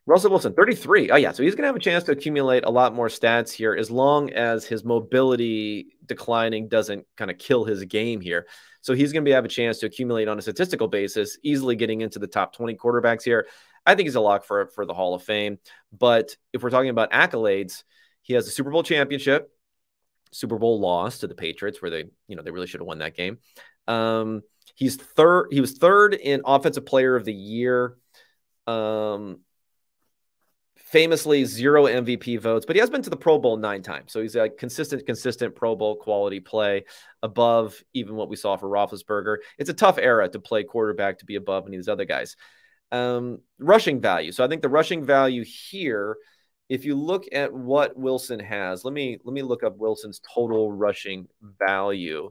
Russell Wilson, 33. Oh, yeah. So he's going to have a chance to accumulate a lot more stats here as long as his mobility declining doesn't kind of kill his game here. So he's going to have a chance to accumulate on a statistical basis, easily getting into the top 20 quarterbacks here. I think he's a lock for, for the Hall of Fame. But if we're talking about accolades, he has a Super Bowl championship, Super Bowl loss to the Patriots, where they, you know, they really should have won that game. Um, he's third. He was third in Offensive Player of the Year. Um, famously zero MVP votes, but he has been to the Pro Bowl nine times. So he's a consistent, consistent Pro Bowl quality play above even what we saw for Roethlisberger. It's a tough era to play quarterback to be above any of these other guys. Um, rushing value. So I think the rushing value here, if you look at what Wilson has, let me let me look up Wilson's total rushing value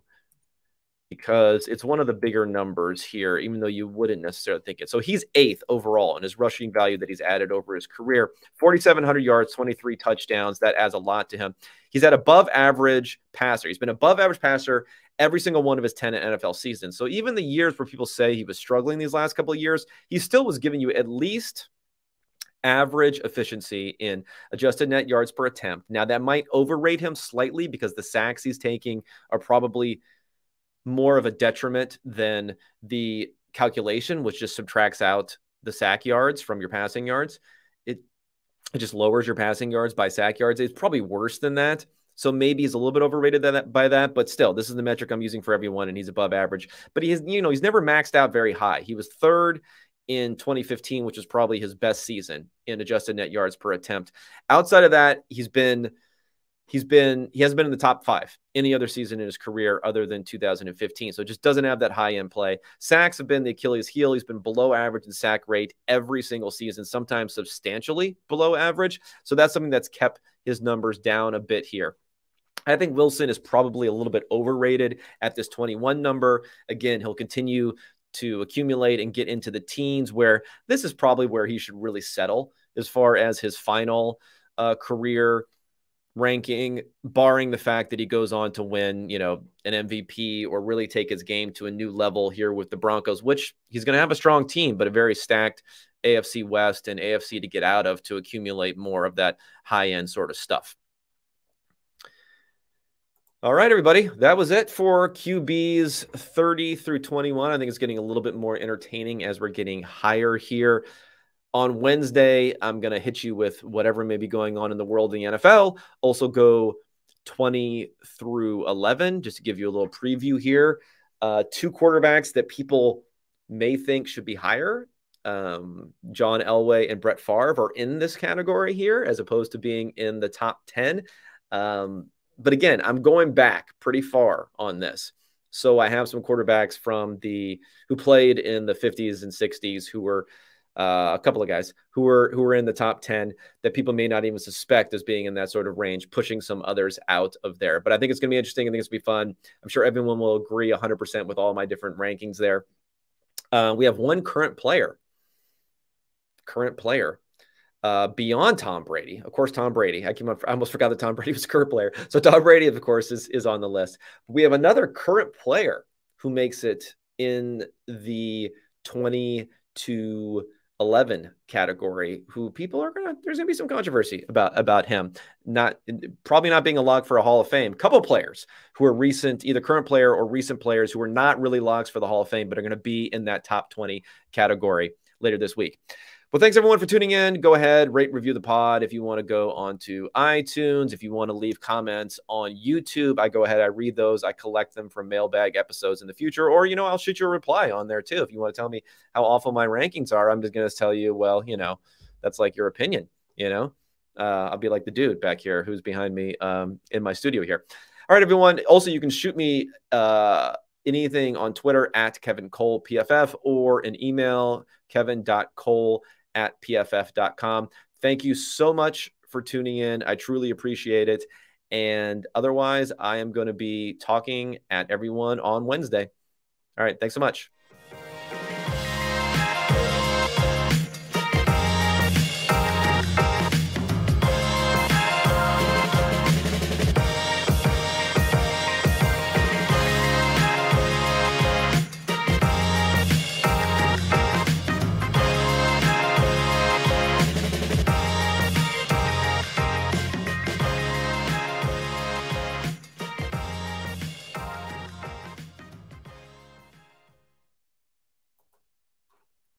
because it's one of the bigger numbers here, even though you wouldn't necessarily think it. So he's eighth overall in his rushing value that he's added over his career 4,700 yards, 23 touchdowns. That adds a lot to him. He's at above average passer. He's been above average passer every single one of his 10 NFL seasons. So even the years where people say he was struggling these last couple of years, he still was giving you at least average efficiency in adjusted net yards per attempt. Now, that might overrate him slightly because the sacks he's taking are probably more of a detriment than the calculation, which just subtracts out the sack yards from your passing yards. It, it just lowers your passing yards by sack yards. It's probably worse than that. So maybe he's a little bit overrated that, by that, but still, this is the metric I'm using for everyone, and he's above average. But he you know, he's never maxed out very high. He was third in 2015, which was probably his best season in adjusted net yards per attempt. Outside of that, he's been he's been he hasn't been in the top five any other season in his career other than 2015 so it just doesn't have that high end play. Sacks have been the achilles heel. He's been below average in sack rate every single season sometimes substantially below average. So that's something that's kept his numbers down a bit here. I think Wilson is probably a little bit overrated at this 21 number. Again, he'll continue to accumulate and get into the teens, where this is probably where he should really settle as far as his final uh, career ranking, barring the fact that he goes on to win, you know, an MVP or really take his game to a new level here with the Broncos, which he's going to have a strong team, but a very stacked AFC West and AFC to get out of to accumulate more of that high end sort of stuff. All right, everybody. That was it for QBs 30 through 21. I think it's getting a little bit more entertaining as we're getting higher here. On Wednesday, I'm going to hit you with whatever may be going on in the world in the NFL. Also, go 20 through 11, just to give you a little preview here. Uh, two quarterbacks that people may think should be higher. Um, John Elway and Brett Favre are in this category here, as opposed to being in the top 10. Um, but again, I'm going back pretty far on this. So I have some quarterbacks from the who played in the 50s and 60s who were uh, a couple of guys who were who were in the top 10 that people may not even suspect as being in that sort of range, pushing some others out of there. But I think it's going to be interesting. I think it's going to be fun. I'm sure everyone will agree 100% with all my different rankings there. Uh, we have one current player, current player uh, beyond Tom Brady. Of course, Tom Brady. I came up, I almost forgot that Tom Brady was a current player. So Tom Brady, of course, is, is on the list. We have another current player who makes it in the 20 to 11 category who people are gonna there's gonna be some controversy about about him. Not probably not being a log for a hall of fame. Couple players who are recent either current player or recent players who are not really logs for the hall of fame but are going to be in that top 20 category later this week well, thanks everyone for tuning in. Go ahead, rate, review the pod. If you want to go onto iTunes, if you want to leave comments on YouTube, I go ahead, I read those, I collect them from mailbag episodes in the future, or you know, I'll shoot you a reply on there too. If you want to tell me how awful my rankings are, I'm just going to tell you, well, you know, that's like your opinion. You know, uh, I'll be like the dude back here who's behind me um, in my studio here. All right, everyone. Also, you can shoot me. Uh, anything on Twitter at Kevin Cole PFF or an email, kevin.cole at pff.com. Thank you so much for tuning in. I truly appreciate it. And otherwise, I am going to be talking at everyone on Wednesday. All right. Thanks so much.